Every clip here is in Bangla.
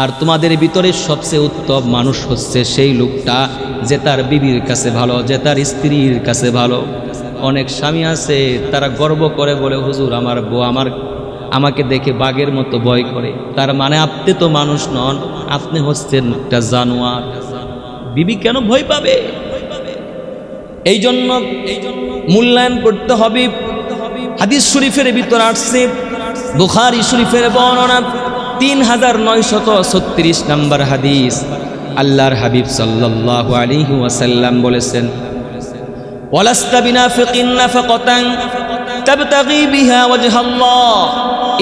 আর তোমাদের ভিতরে সবচেয়ে উত্তম মানুষ হচ্ছে সেই লোকটা যে তার বিবির কাছে ভালো, যে তার স্ত্রীর কাছে ভালো। অনেক স্বামী আছে, তারা গর্ব করে বলে, হুজুর, আমার বউ আমার আমাকে দেখে বাঘের মতো ভয় করে। তার মানে আপনি তো মানুষ নন, আপনি হচ্ছেন একটা জানোয়ার। বিবি কেন ভয় পাবে? এই জন্য মূল্যায়ন করতে হবে। হাদিস শরীফের ভিতর আসছে, বুখারি শরীফের বর্ণনা। তিন হাজার নয়শত ছত্রিশ নম্বর হাদিস। আল্লাহর হাবিব সাল্লাল্লাহু আলাইহি ওয়াসাল্লাম বলেছেন, ওয়ালাস্তা বিনাফিকিন নাফাকাতান তাবতাগি বিহা ওয়াজহাল্লাহ,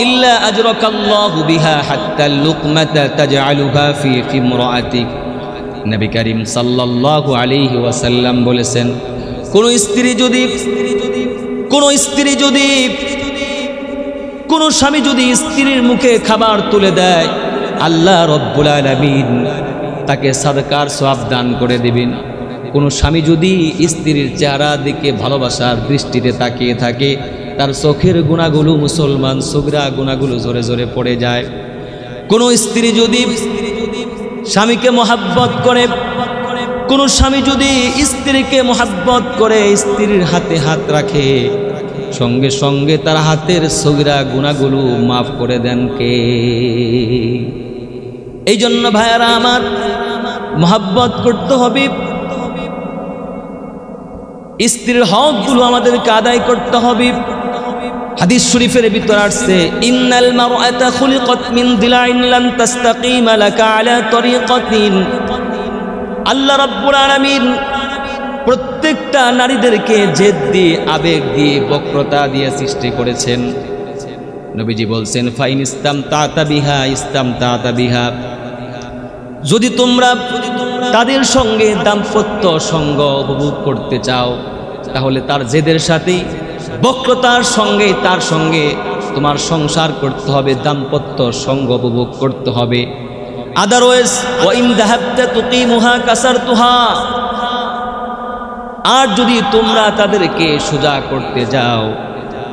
ইল্লা আজরাকাল্লাহু বিহা হাত্তা লুকমাতা তাজআলুহা ফি ফিমরাআতিক নবী করিম সাল্লাল্লাহু আলাইহি ওয়াসাল্লাম বলেছেন, কোন স্ত্রী যদি, কোন স্ত্রী যদি কোন স্বামী যদি স্ত্রীর মুখে খাবার তুলে দেয়, আল্লাহ রব্বুল আলামিন তাকে সরকার সওয়াব দান করে দিবেন। কোন স্বামী যদি স্ত্রীর চেহারা দিকে ভালোবাসার দৃষ্টিতে তাকিয়ে থাকে, তার চোখের গুণাগুলো মুসলমান সুগরা গুণাগুলো জোরে জোরে পড়ে যায়। কোন স্ত্রী যদি স্বামীকে মহাব্বত করে, কোন স্বামী যদি স্ত্রীকে মহাব্বত করে, স্ত্রীর হাতে হাত রাখে সঙ্গে সঙ্গে তার হাতের সগিরা গুণাগুলো মাফ করে দেন কে? এই জন্য ভাইয়ারা আমার মহাব্বত করতে হবে। স্ত্রীর হকগুলো আমাদেরকে আদায় করতে হবে। হাদিস শরীফের ভিতর আসছে, ইন্নাল মারআতা খুলিকাত মিন দিলাইন লান তাস্তাকিম লাকা আলা তরিকাতিন। আল্লাহ রাব্বুল আলামিন প্রত্যেকটা নারীদেরকে জেদ দিয়ে, আবেগ দিয়ে বক্রতা দিয়ে সৃষ্টি করেছেন। নবীজি বলছেন, ফাইন ইসলাম তাতা বিহা ইসলাম তাতা বিহা। যদি তোমরা তাদের সঙ্গে দাম্পত্য সঙ্গ উপভোগ করতে চাও, তাহলে তার জেদের সাথেই, বক্রতার সঙ্গে তার সঙ্গে তোমার সংসার করতে হবে, দাম্পত্য সঙ্গ উপভোগ করতে হবে। Otherwise wine দাহাবতা তুকিমুহা কাসারতুহা। আর যদি তোমরা তাদেরকে সোজা করতে যাও,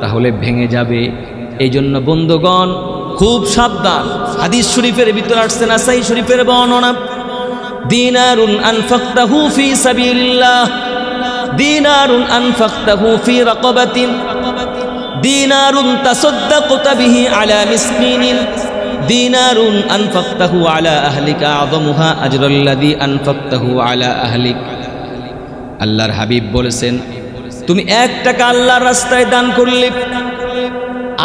তাহলে ভেঙে যাবে। এই জন্য বন্ধুগণ, খুব সাবধান। হাদিস শরীফের ভিতর আসছে নাসাই শরীফের বর্ণনা। দিনারুন আনফাক্তাহু ফি সাবিলিল্লাহ। দিনারুন আনফাক্তাহু ফি রাকাবাতিন। দিনারুন তাসাদ্দাকতা বিহি আলা মিসকিনিন। দিনারুন আনফাক্তাহু আলা আহলিকা আযমুহা আজরাল্লাযী আনফাক্তাহু আলা আহলিক। আল্লাহর হাবিব বলেছেন, তুমি এক টাকা আল্লাহর রাস্তায় দান করলে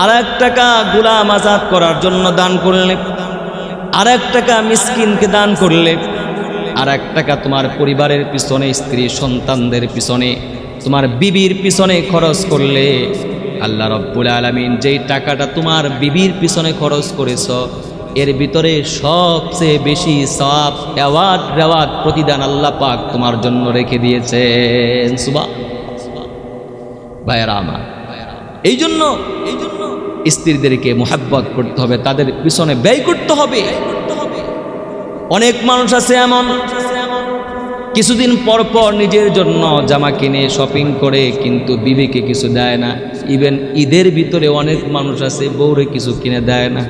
আর এক টাকা গুলাম আজাদ করার জন্য দান করলে আর এক টাকা মিসকিনকে দান করলে আর এক টাকা তোমার পরিবারের পিছনে, স্ত্রী, সন্তানদের পিছনে, তোমার বিবির পিছনে খরচ করলে, আল্লাহ রব্বুল আলমিন যেই টাকাটা তোমার বিবির পিছনে খরচ করেছ এর ভিতরে সবচেয়ে বেশি সব অ্যাওয়ার্ড রেওয়ার্ড প্রতিদান আল্লাহ পাক তোমার জন্য রেখে দিয়েছেন। সুবা ভাইয়ারা এই জন্য এই জন্য স্ত্রীদেরকে মোহাব্বত করতে হবে, তাদের পিছনে ব্যয় করতে হবে। অনেক মানুষ আছে এমন, কিছুদিন পর পর নিজের জন্য জামা কিনে শপিং করে, কিন্তু বিবেকে কিছু দেয় না। ইভেন ঈদের ভিতরে অনেক মানুষ আছে, বউরে কিছু কিনে দেয় না।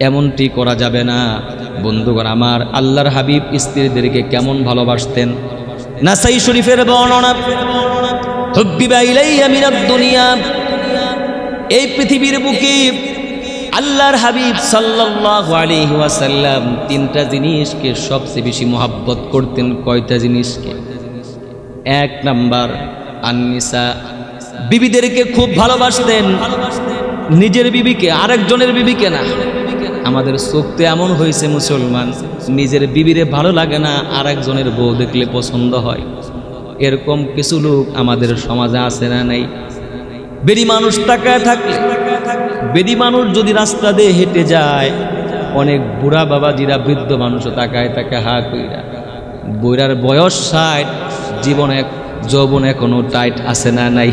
এমনটি করা যাবে না। বন্ধুগণ, আমার আল্লাহর হাবিব স্ত্রীদেরকে কেমন ভালোবাসতেন? নাসাই শরীফের বর্ণনা দুনিয়া। এই পৃথিবীর বুকে আল্লাহর হাবিব সাল্লাল্লাহু আলাইহি ওয়াসাল্লাম তিনটা জিনিসকে সবচেয়ে বেশি মোহাব্বত করতেন। কয়টা জিনিসকে? এক নাম্বার, আননিসা। বিবিদেরকে খুব ভালোবাসতেন। নিজের বিবিকে, আরেকজনের বিবিকে না। আমাদের চোখ এমন হয়েছে মুসলমান, নিজের বিবিরে ভালো লাগে না আর একজনের বউ দেখলে পছন্দ হয়। এরকম কিছু লোক আমাদের সমাজে আছে না নাই? বেরি মানুষ তাকায় থাকলে, বেদি মানুষ যদি রাস্তা দিয়ে হেঁটে যায়, অনেক বুড়া বাবাজিরা, বৃদ্ধ মানুষও তাকায় তাকে হা কইরা বইরার বয়স ষাট, জীবন এক, যৌবন এখনও টাইট আছে না নাই?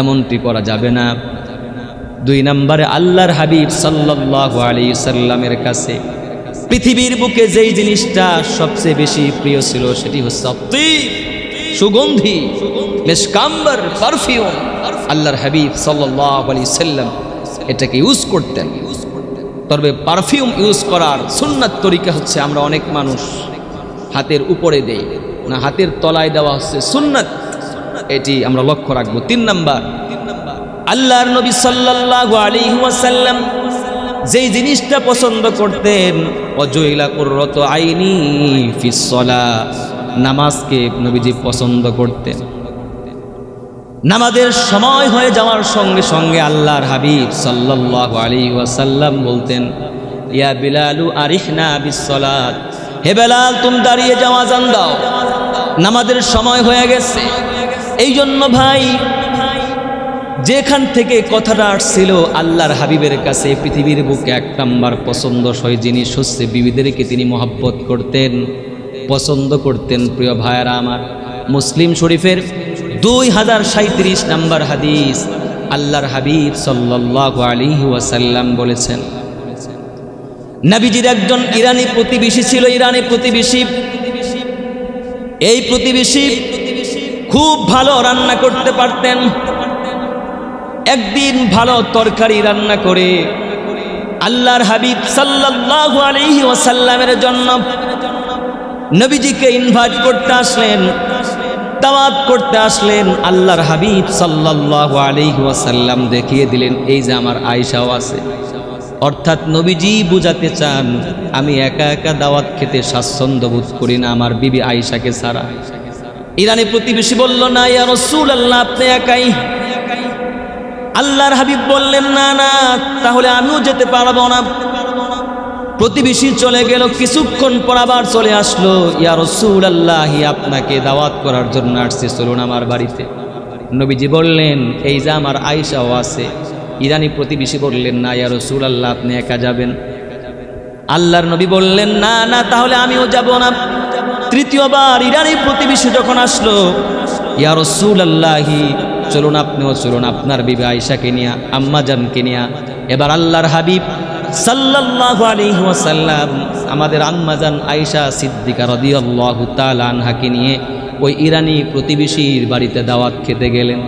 এমনটি করা যাবে না। দুই নম্বরে আল্লাহর হাবিব সাল্লাল্লাহু আলী সাল্লামের কাছে, পৃথিবীর বুকে যেই জিনিসটা সবচেয়ে বেশি প্রিয় ছিল সেটি হচ্ছে সুগন্ধি মেসকাম্বার পারফিউম। আল্লাহর হাবিব সাল্লাল্লাহু আলাইহি সাল্লাম এটাকে ইউজ করতেন। তবে পারফিউম ইউজ করার সুন্নাত তরিকা হচ্ছে আমরা অনেক মানুষ হাতের উপরে দেই, না হাতের তলায় দেওয়া হচ্ছে সুন্নাত। এটি আমরা লক্ষ্য রাখব। তিন নাম্বার আল্লাহর নবী সাল্লাল্লাহু আলাইহি ওয়াসাল্লাম যেই জিনিসটা পছন্দ করতেন অজইলা কুররত আইনি ফিস সলা নামাজকে নবীজি পছন্দ করতেন। নামাজের সময় হয়ে যাওয়ার সঙ্গে সঙ্গে আল্লাহর হাবিব সাল্লাল্লাহু আলাইহি ওয়াসাল্লাম বলতেন, ইয়া বিলালু আরিহনা বিসসালাত হে বেলাল, তুমি দাঁড়িয়ে যাওয়া জান দাও। নামাজের সময় হয়ে গেছে। এই জন্য ভাই যেখান থেকে কথাটা আসছিল, আল্লাহর হাবিবের কাছে পৃথিবীর বুকে এক নাম্বার পছন্দসই জিনিস হচ্ছে বিবিদেরকে তিনি মহাব্বত করতেন, পছন্দ করতেন, প্রিয় ভাইয়ারা আমার। মুসলিম শরীফের দুই হাজার সাঁত্রিশ নাম্বার হাদিস আল্লাহর হাবিব সাল্লাহ আলী ওয়াসাল্লাম বলেছেন, নাবিজির একজন ইরানি প্রতিবেশী ছিল, ইরানি প্রতিবেশী। এই প্রতিবেশী খুব ভালো রান্না করতে পারতেন একদিন ভালো তরকারি রান্না করে আল্লাহর হাবিব সাল্লাল্লাহু আলাইহি ওয়াসাল্লামের জন্য নবীজিকে ইনভাইট করতে আসলেন, দাওয়াত করতে আসলেন। আল্লাহর হাবিব সাল্লাল্লাহু আলাইহি ওয়াসাল্লাম দেখিয়ে দিলেন, এই যে আমার আয়েশাও আছে। অর্থাৎ নবীজি বুঝাতে চান, আমি একা একা দাওয়াত খেতে স্বাচ্ছন্দ্য বোধ করি না আমার বিবি আয়েশাকে ছাড়া। ইরানি প্রতিবেশী বলল, না, ইয়া রসুল আল্লাহ আপনি একাই। আল্লাহর হাবিব বললেন, না না, তাহলে আমিও যেতে পারব না। প্রতিবেশী চলে গেল, কিছুক্ষণ পর আবার চলে আসলো, ইয়া রসুল আল্লাহ আপনাকে দাওয়াত করার জন্য আসছে, চলুন আমার বাড়িতে। নবীজি বললেন, এই যে আমার আয়সাও আছে। ইরানি প্রতিবেশী বললেন, না, ইয়া রসুল আল্লাহ আপনি একা যাবেন। আল্লাহর নবী বললেন, না না, তাহলে আমিও যাব না। তৃতীয়বার ইরানি প্রতিবেশী যখন আসলো, ইয়া রসুল আল্লাহি চলুন আপনিও চলুন, আপনার বিবে আয়সাকে নিয়া আম্মাজানকে নিয়া। এবার আল্লাহর হাবিব সাল্লাল্লাহু আলাইহি ওয়াসাল্লাম, আমাদের আম্মাজান আয়েশা সিদ্দিকা রাদিয়াল্লাহু তাআলা আনহাকে নিয়ে ওই ইরানি প্রতিবেশীর বাড়িতে দাওয়াত খেতে গেলেন।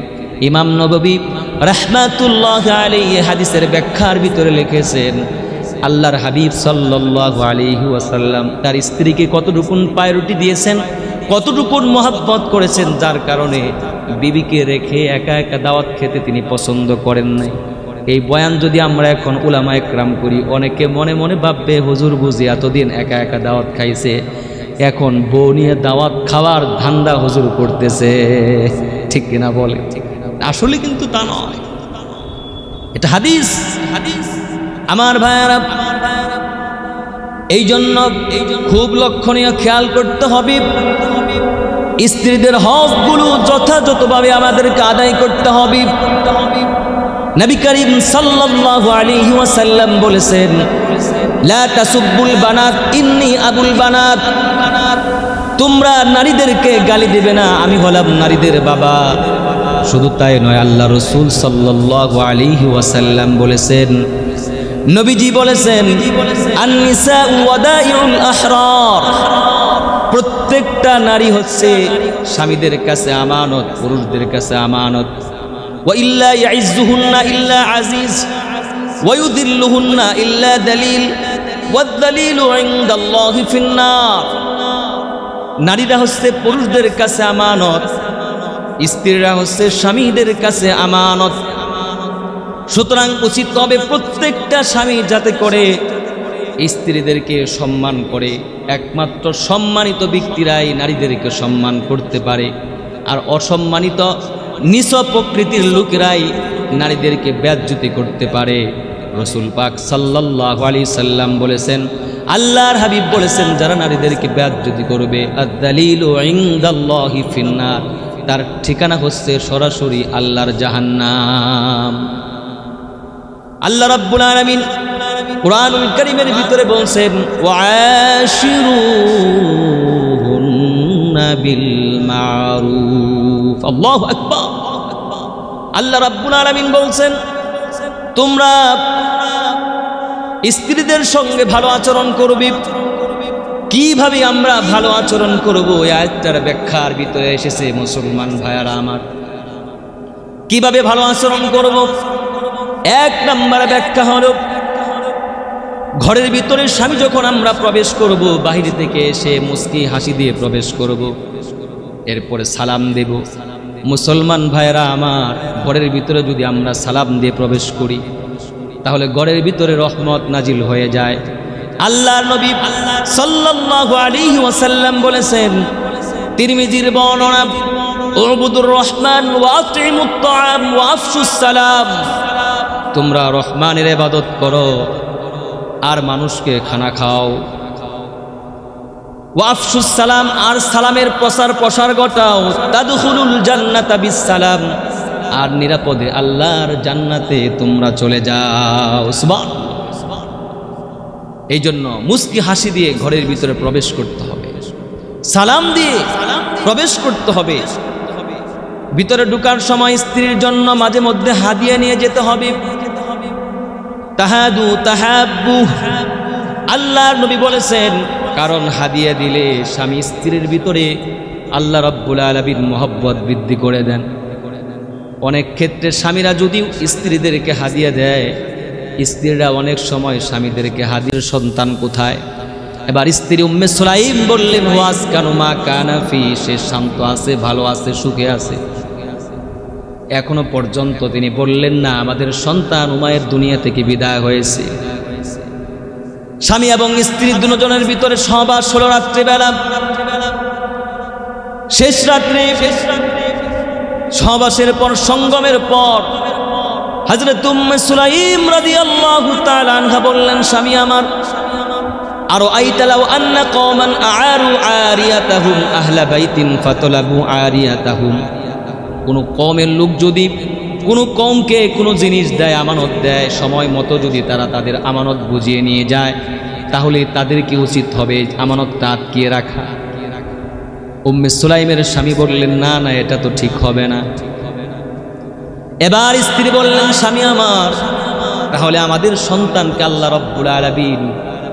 ইমাম নববী রাহমাতুল্লাহ আলী হাদিসের ব্যাখ্যার ভিতরে লিখেছেন, আল্লাহর হাবিব সাল্লাল্লাহু আলাইহি ওয়াসাল্লাম তার স্ত্রীকে কতটুকুন পায়রুটি দিয়েছেন, কতটুকুন মহাব্বত করেছেন, যার কারণে বিবিকে রেখে একা একা দাওয়াত খেতে তিনি পছন্দ করেন নাই। এই বয়ান যদি আমরা এখন উলামা একরাম করি, অনেকে মনে মনে ভাববে, হুজুর বুঝি এতদিন একা একা দাওয়াত খাইছে, এখন বউ নিয়ে দাওয়াত খাওয়ার ধান্দা হুজুর করতেছে। ঠিক কিনা বলে? আসলে কিন্তু তা নয়। এটা হাদিস। হাদিস আমার ভাইয়ারা এই জন্য খুব লক্ষণীয় খেয়াল করতে হবে। স্ত্রীদের হকগুলো যথাযথভাবে আমাদেরকে আদায় করতে হবে। নবী করিম সাল্লাল্লাহু আলাইহি ওয়াসাল্লাম বলেছেন, লা তাসুব্বুল বানাত, ইন্নি আবুল বানাত। তোমরা নারীদেরকে গালি দেবে না, আমি হলাম নারীদের বাবা। শুধু তাই নয়, আল্লাহ রসুল সাল্লাল্লাহু আলাইহি ওয়াসাল্লাম বলেছেন, নবীজি বলেছেন আননিসা ওয়াদাইউল আহরার। প্রত্যেকটা নারী হচ্ছে স্বামীদের কাছে আমানত, পুরুষদের কাছে আমানত। ওয়াইল্লা ইয়াইজুহুন্না আজিজ দালিল নারীরা হচ্ছে পুরুষদের কাছে আমানত, স্ত্রীরা হচ্ছে স্বামীদের কাছে আমানত। সুতরাং উচিত হবে প্রত্যেকটা স্বামী যাতে করে স্ত্রীদেরকে সম্মান করে, একমাত্র সম্মানিত ব্যক্তিরাই নারীদেরকে সম্মান করতে পারে। আর অসম্মানিত নিচ প্রকৃতির লোকেরাই নারীদেরকে ব্যাজ্যুতি করতে পারে। রসুল পাক সাল্লাহ আলী সাল্লাম বলেছেন, আল্লাহর হাবিব বলেছেন, যারা নারীদেরকে ব্যাজ্যুতি করবে ফিন্নার, তার ঠিকানা হচ্ছে সরাসরি আল্লাহর জাহান্নাম। আল্লাহ রাব্বুল আলামিন কোরআনুল কারীমের ভিতরে বলছেন ওয়াশিরুহুন্না বিল মারুফ আল্লাহু আকবার, আল্লাহ রাব্বুল আলামিন বলছেন, তোমরা স্ত্রীদের সঙ্গে ভালো আচরণ করবে। কীভাবে আমরা ভালো আচরণ করব? এই আয়াতটার ব্যাখ্যার ভিতরে এসেছে, মুসলমান ভাইয়ারা আমার। কীভাবে ভালো আচরণ করব? এক নম্বর ব্যাখ্যা হল ঘরের ভিতরে স্বামী যখন আমরা প্রবেশ করব, বাহির থেকে এসে মুস্কি হাসি দিয়ে প্রবেশ করব। এরপরে সালাম দেব। মুসলমান ভাইয়েরা আমার, ঘরের ভিতরে যদি আমরা সালাম দিয়ে প্রবেশ করি, তাহলে ঘরের ভিতরে রহমত নাজিল হয়ে যায়। আল্লাহ নবী সাল্লাল্লাহু আলাইহি ওয়াসাল্লাম বলেছেন, তিরমিজির বর্ণনা, উবুদুর রহমান ওয়া আতইমুত তাআম সালাম। তোমরা রহমানের ইবাদত করো। আর মানুষকে খানা খাও। ওয়াফসুস সালাম, আর সালামের প্রসার প্রসার ঘটাও। বিস সালাম আর নিরাপদে আল্লাহর জান্নাতে তোমরা চলে যাও। এই জন্য মুস্কি হাসি দিয়ে ঘরের ভিতরে প্রবেশ করতে হবে। সালাম দিয়ে প্রবেশ করতে হবে। ভিতরে ঢুকার সময় স্ত্রীর জন্য মাঝে মধ্যে হাদিয়া নিয়ে যেতে হবে। তাহাদু তাহাবু আল্লাহ নবী বলেছেন, কারণ হাদিয়া দিলে স্বামী স্ত্রীর ভিতরে আল্লাহ রব্বুল আলবীর মোহব্বত বৃদ্ধি করে দেন। অনেক ক্ষেত্রে স্বামীরা যদি স্ত্রীদেরকে হাদিয়া দেয়, স্ত্রীরা অনেক সময় স্বামীদেরকে হাদির সন্তান কোথায়? এবার স্ত্রী উম্মে সোলাইম বললেন, ওয়াজ কানুমা কানাফি সে শান্ত আছে, ভালো আছে, সুখে আছে। এখনও পর্যন্ত তিনি বললেন, না, আমাদের সন্তান উমায়ের দুনিয়া থেকে বিদায় হয়েছে। স্বামী এবং স্ত্রী দুজনের ভিতরে সহবাস ষোলো রাত্রিবেলা, শেষ রাত্রে, সহবাসের পর, সঙ্গমের পর হাজরত উম্মে সুলাইম রাদিয়াল্লাহু তাআলা আনহা বললেন, স্বামী আমার, আরও আইতালাও আন্না কওমান আআরু আরিয়াতাহুম আহলা বাইতিন ফাতলাবু আরিয়াতাহুম। কোনো কমের লোক যদি, কোনো কমকে কোনো জিনিস দেয়, আমানত দেয়, সময় মতো যদি তারা তাদের আমানত বুঝিয়ে নিয়ে যায়, তাহলে তাদেরকে উচিত হবে আমানতটা আটকিয়ে রাখা? উম্মে সুলাইমের স্বামী বললেন, না না, এটা তো ঠিক হবে না। এবার স্ত্রী বললেন, স্বামী আমার, তাহলে আমাদের সন্তানকে আল্লাহ রব্বুল আলবিন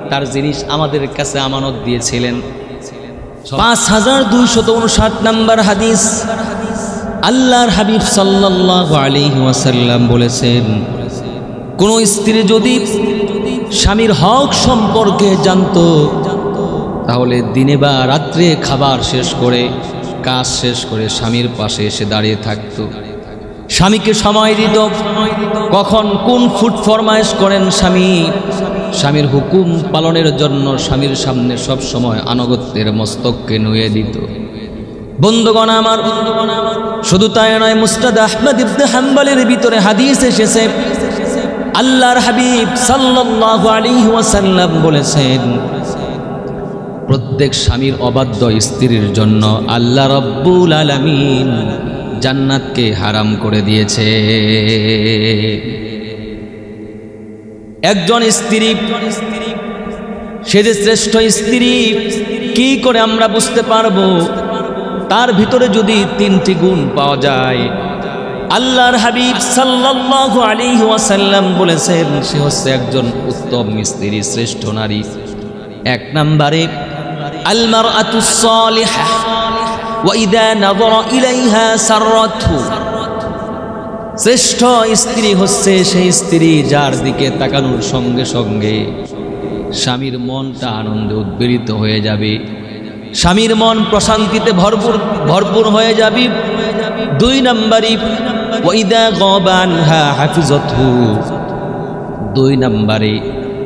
তার জিনিস আমাদের কাছে আমানত দিয়েছিলেন। পাঁচ হাজার দুইশত উনষাট নাম্বার হাদিস। আল্লাহর হাবিব সাল্লাহ আলাইহি ওয়াসাল্লাম বলেছেন, কোন স্ত্রী যদি স্বামীর হক সম্পর্কে জানতো, তাহলে দিনে বা রাত্রে খাবার শেষ করে, কাজ শেষ করে স্বামীর পাশে এসে দাঁড়িয়ে থাকতো। স্বামীকে সময় দিত, কখন কোন ফুট ফরমায়েশ করেন স্বামী, স্বামীর হুকুম পালনের জন্য স্বামীর সামনে সব সময় আনুগত্যের মস্তককে নুয়ে দিত। বন্ধুগণ আমার শুধু তাই নয়, মুস্তাদ আহমদ ইবনে হাম্বালের ভিতরে হাদিস এসেছে। আল্লাহর হাবিব সাল্লাল্লাহু আলাইহি ওয়াসাল্লাম বলেছেন, প্রত্যেক স্বামীর অবাধ্য স্ত্রীর জন্য আল্লাহ রব্বুল আলামিন জান্নাতকে হারাম করে দিয়েছে। একজন স্ত্রী, সে যে শ্রেষ্ঠ স্ত্রী, কি করে আমরা বুঝতে পারব? তার ভিতরে যদি তিনটি গুণ পাওয়া যায়। আল্লাহর হাবিব সাল্লাল্লাহু আলাইহি ওয়াসাল্লাম বলেছেন, সে হচ্ছে একজন উত্তম স্ত্রী, শ্রেষ্ঠ নারী। এক নম্বরে আল নাযরা ইলাইহা শ্রেষ্ঠ স্ত্রী হচ্ছে সেই স্ত্রী যার দিকে তাকানোর সঙ্গে সঙ্গে স্বামীর মনটা আনন্দে উদ্বেলিত হয়ে যাবে। স্বামীর মন প্রশান্তিতে ভরপুর ভরপুর হয়ে যাবে। দুই নম্বরই, ওয়াইদা গবানহা হাফিজতহু। দুই নম্বরে,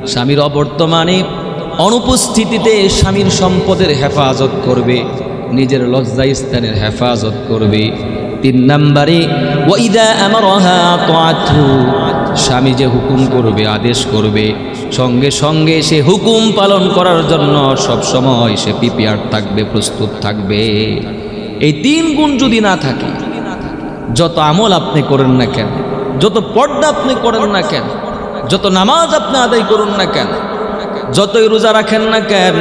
স্বামীর অবর্তমানে অনুপস্থিতিতে স্বামীর সম্পদের হেফাজত করবে, নিজের লজ্জা স্থানের হেফাজত করবে। তিন নম্বরে, ওয়াইদা আমারহা তাআতহু স্বামী যে হুকুম করবে, আদেশ করবে সঙ্গে সঙ্গে সে হুকুম পালন করার জন্য সব সময় সে প্রিপেয়ার থাকবে, প্রস্তুত থাকবে। এই তিন গুণ যদি না থাকে, যত আমল আপনি করেন না কেন, যত পর্দা আপনি করেন না কেন, যত নামাজ আপনি আদায় করুন না কেন, যতই রোজা রাখেন না কেন,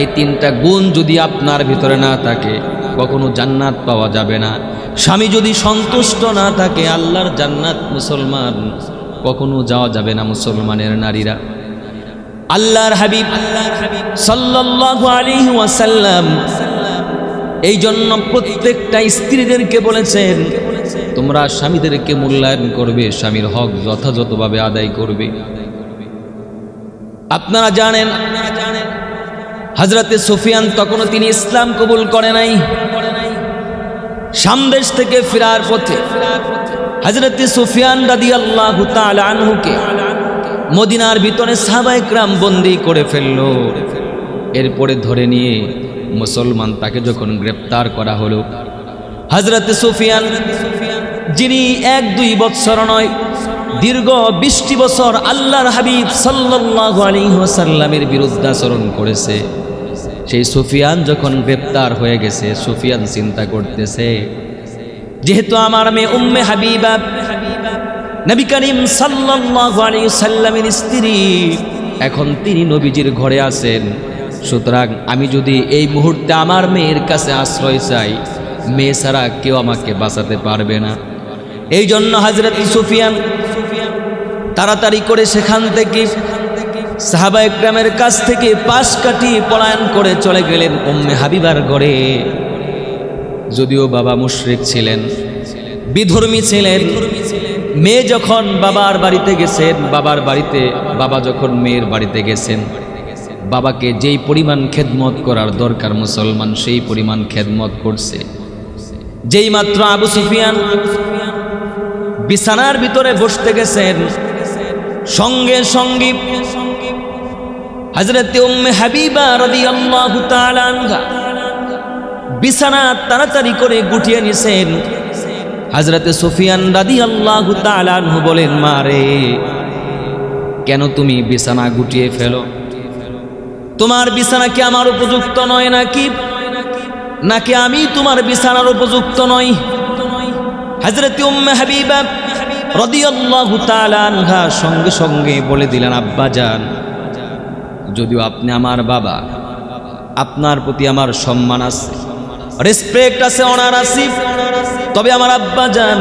এই তিনটা গুণ যদি আপনার ভিতরে না থাকে, কখনো জান্নাত পাওয়া যাবে না। স্বামী যদি সন্তুষ্ট না থাকে, আল্লাহর জান্নাত মুসলমান কখনো যাওয়া যাবে না মুসলমানের নারীরা। আল্লাহর হাবিব সাল্লাল্লাহু আলাইহি ওয়াসাল্লাম এই জন্য প্রত্যেকটা স্ত্রীদেরকে বলেছেন, তোমরা স্বামীদেরকে মূল্যায়ন করবে, স্বামীর হক যথাযথভাবে আদায় করবে। আপনারা জানেন হজরতে সুফিয়ান তখনও তিনি ইসলাম কবুল করে নাই। সামদেশ থেকে ফেরার পথে হজরতে সুফিয়ান রাদি আল্লাহ আনহুকে মদিনার ভিতরে সাবাইকরাম বন্দি করে ফেলল। এরপরে ধরে নিয়ে মুসলমান তাকে যখন গ্রেপ্তার করা হলো হজরত সুফিয়ান, যিনি এক দুই বৎসর নয়, দীর্ঘ বিশটি বছর আল্লাহর হাবিব সাল্লাহ আলিহাসাল্লামের বিরুদ্ধাচরণ করেছে। সেই সুফিয়ান যখন গ্রেপ্তার হয়ে গেছে, সুফিয়ান চিন্তা করতেছে যেহেতু আমার মেয়ে উম্মে হাবিবা, নবী করিম সাল্লামের স্ত্রী, এখন তিনি নবীজির ঘরে আছেন। সুতরাং আমি যদি এই মুহূর্তে আমার মেয়ের কাছে আশ্রয় চাই, মেয়ে ছাড়া কেউ আমাকে বাঁচাতে পারবে না। এই জন্য হাজরত সুফিয়ান তাড়াতাড়ি করে সেখান থেকে সাহাবা একরামের কাছ থেকে পাশ কাটি পলায়ন করে চলে গেলেন উম্মে হাবিবার ঘরে। যদিও বাবা মুশরিক ছিলেন। বিধর্মী ছিলেন। মেয়ে যখন বাবার বাড়িতে গেছেন, বাবার বাড়িতে, বাবা যখন মেয়ের বাড়িতে গেছেন, বাবাকে যেই পরিমাণ খেদমত করার দরকার মুসলমান, সেই পরিমাণ খেদমত করছে। যেই মাত্র আবু সুফিয়ান বিছানার ভিতরে বসতে গেছেন, সঙ্গে সঙ্গে হজরত উম্মে হাবিবা তাআলা আনহা বিছানা তাড়াতাড়ি করে গুটিয়ে নিছেন। হজরতে সুফিয়ান রাদি আল্লাহ তালানহু বলেন, মা রে, কেন তুমি বিছানা গুটিয়ে ফেলো? তোমার বিছানা কি আমার উপযুক্ত নয় নাকি? নাকি আমি তোমার বিছানার উপযুক্ত নই? হজরত উম্মে হাবিবা সঙ্গে সঙ্গে বলে দিলেন, আব্বা যান যদিও আপনি আমার বাবা, আপনার প্রতি আমার সম্মান আছে রেসপেক্ট আছে অনার আসিফ তবে আমার আব্বা যান,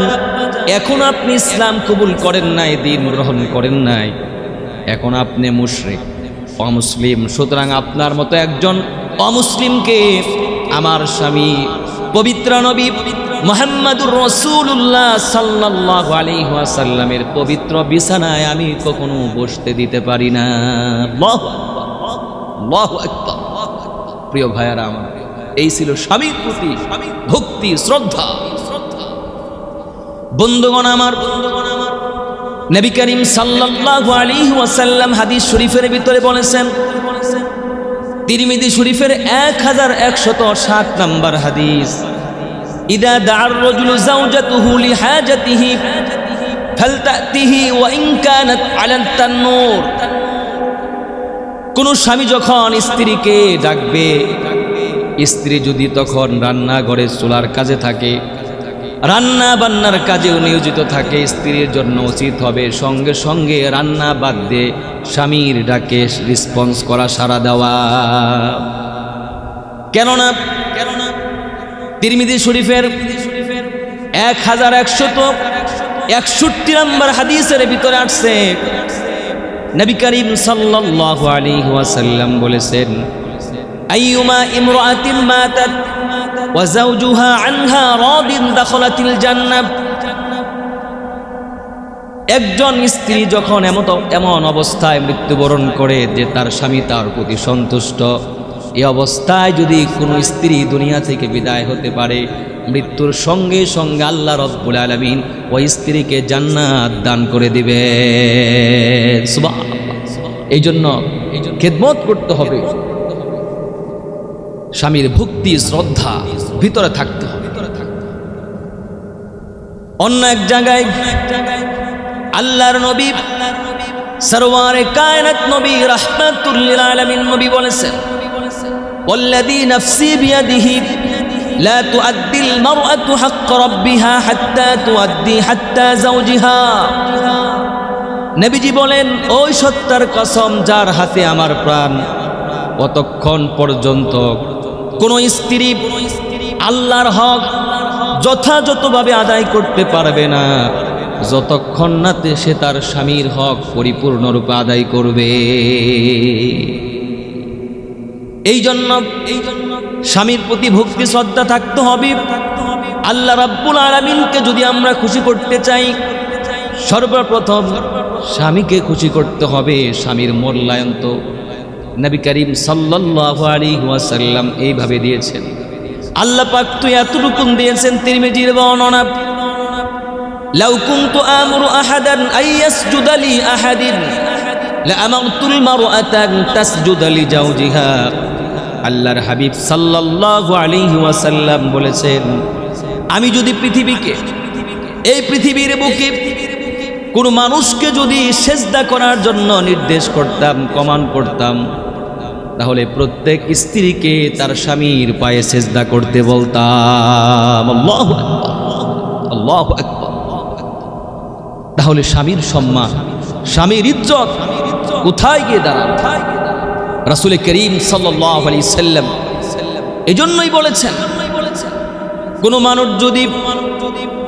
এখন আপনি ইসলাম কবুল করেন নাই, দিন গ্রহণ করেন নাই। এখন আপনি মুশরিক, অমুসলিম। সুতরাং আপনার মতো একজন অমুসলিমকে আমার স্বামী, পবিত্র নবী মোহাম্মদুর রসুল্লাহ সাল্লাহ আলিহাসাল্লামের পবিত্র বিছানায় আমি কখনো বসতে দিতে পারি না। প্রিয় ভাইয়ারা আমার এই ছিল স্বামীর প্রতি ভক্তি, শ্রদ্ধা। বন্ধুগণ আমার বন্ধুগণ আমার নবী করিম সাল্লাল্লাহু আলাইহি ওয়াসাল্লাম হাদিস শরীফের ভিতরে বলেছেন, তিরমিজি শরীফের এক হাজার একশত সাত নম্বর হাদিস, ইদা দার রজুলু জাওজাতুহু লিহাজাতিহি ফালতাতিহি ওয়া ইন কানাত আলা তান্নুর। কোন স্বামী যখন স্ত্রীকে ডাকবে স্ত্রী যদি তখন রান্নাঘরে চুলার কাজে থাকে রান্না বান্নার কাজেও নিয়োজিত থাকে, স্ত্রীর জন্য উচিত হবে সঙ্গে সঙ্গে রান্না বাদ দিয়ে স্বামীর ডাকে রেসপন্স করা সারা দেওয়া। কেননা কেননা তিরমিদি শরীফের এক হাজার একশত একষট্টি নম্বর হাদিসের ভিতরে আসছে, নবী করিম সাল্লাল্লাহু আলাইহি ওয়াসাল্লাম বলেছেন আইয়ুমা ইমরাতিন ওয়া যাওজুহা আনহা রাদিন দাখালাতিল জান্নাহ একজন স্ত্রী যখন এমন এমন অবস্থায় মৃত্যুবরণ করে যে তার স্বামী তার প্রতি সন্তুষ্ট, এ অবস্থায় যদি কোনো স্ত্রী দুনিয়া থেকে বিদায় হতে পারে, মৃত্যুর সঙ্গে সঙ্গে আল্লাহ রব্বুল আলমিন ওই স্ত্রীকে জান্নাত দান করে দিবে। এই জন্য খেদমত করতে হবে। স্বামীর ভক্তি শ্রদ্ধা ভিতরে থাকতে হবে অন্য এক জায়গায় আল্লাহর নবী সরওয়ারে কায়নাত নবী রাহমাতুল্লিল আলামিন নবী বলেছেন والذي نفسي بيده لا تؤدي المرأة حق ربها حتى تؤدي حتى زوجها নবীজি বলেন ওই সত্তার কসম যার হাতে আমার প্রাণ কতক্ষণ পর্যন্ত কোন স্ত্রী আল্লাহর হক যথাযথভাবে আদায় করতে পারবে না। যতক্ষণ না সে তার স্বামীর হক পরিপূর্ণরূপে আদায় করবে। এই জন্য এই জন্য স্বামীর প্রতি ভক্তি, শ্রদ্ধা থাকতে হবে। আল্লাহ রাব্বুল আলমিনকে যদি আমরা খুশি করতে চাই, সর্বপ্রথম স্বামীকে খুশি করতে হবে স্বামীর মূল্যায়ন তো নবী করিম ওয়াসাল্লাম এইভাবে দিয়েছেন। আল্লাহ পাক তো এতটুকুন দিয়েছেন তিরমিজির বর্ণনা। লাউ আহাদান আল্লাহর হাবিব বলেছেন, আমি যদি পৃথিবীকে, এই পৃথিবীর বুকে কোনো মানুষকে যদি সেজদা করার জন্য নির্দেশ করতাম, কমান্ড করতাম তাহলে প্রত্যেক স্ত্রীকে তার স্বামীর পায়ে সেজদা করতে বলতাম তাহলে স্বামীর সম্মান, স্বামীর ইজ্জত কোথায় গিয়ে দাঁড়ান রাসুল করিম সাল্লাহ আলি সাল্লাম এই জন্যই বলেছেন, কোনো মানুষ যদি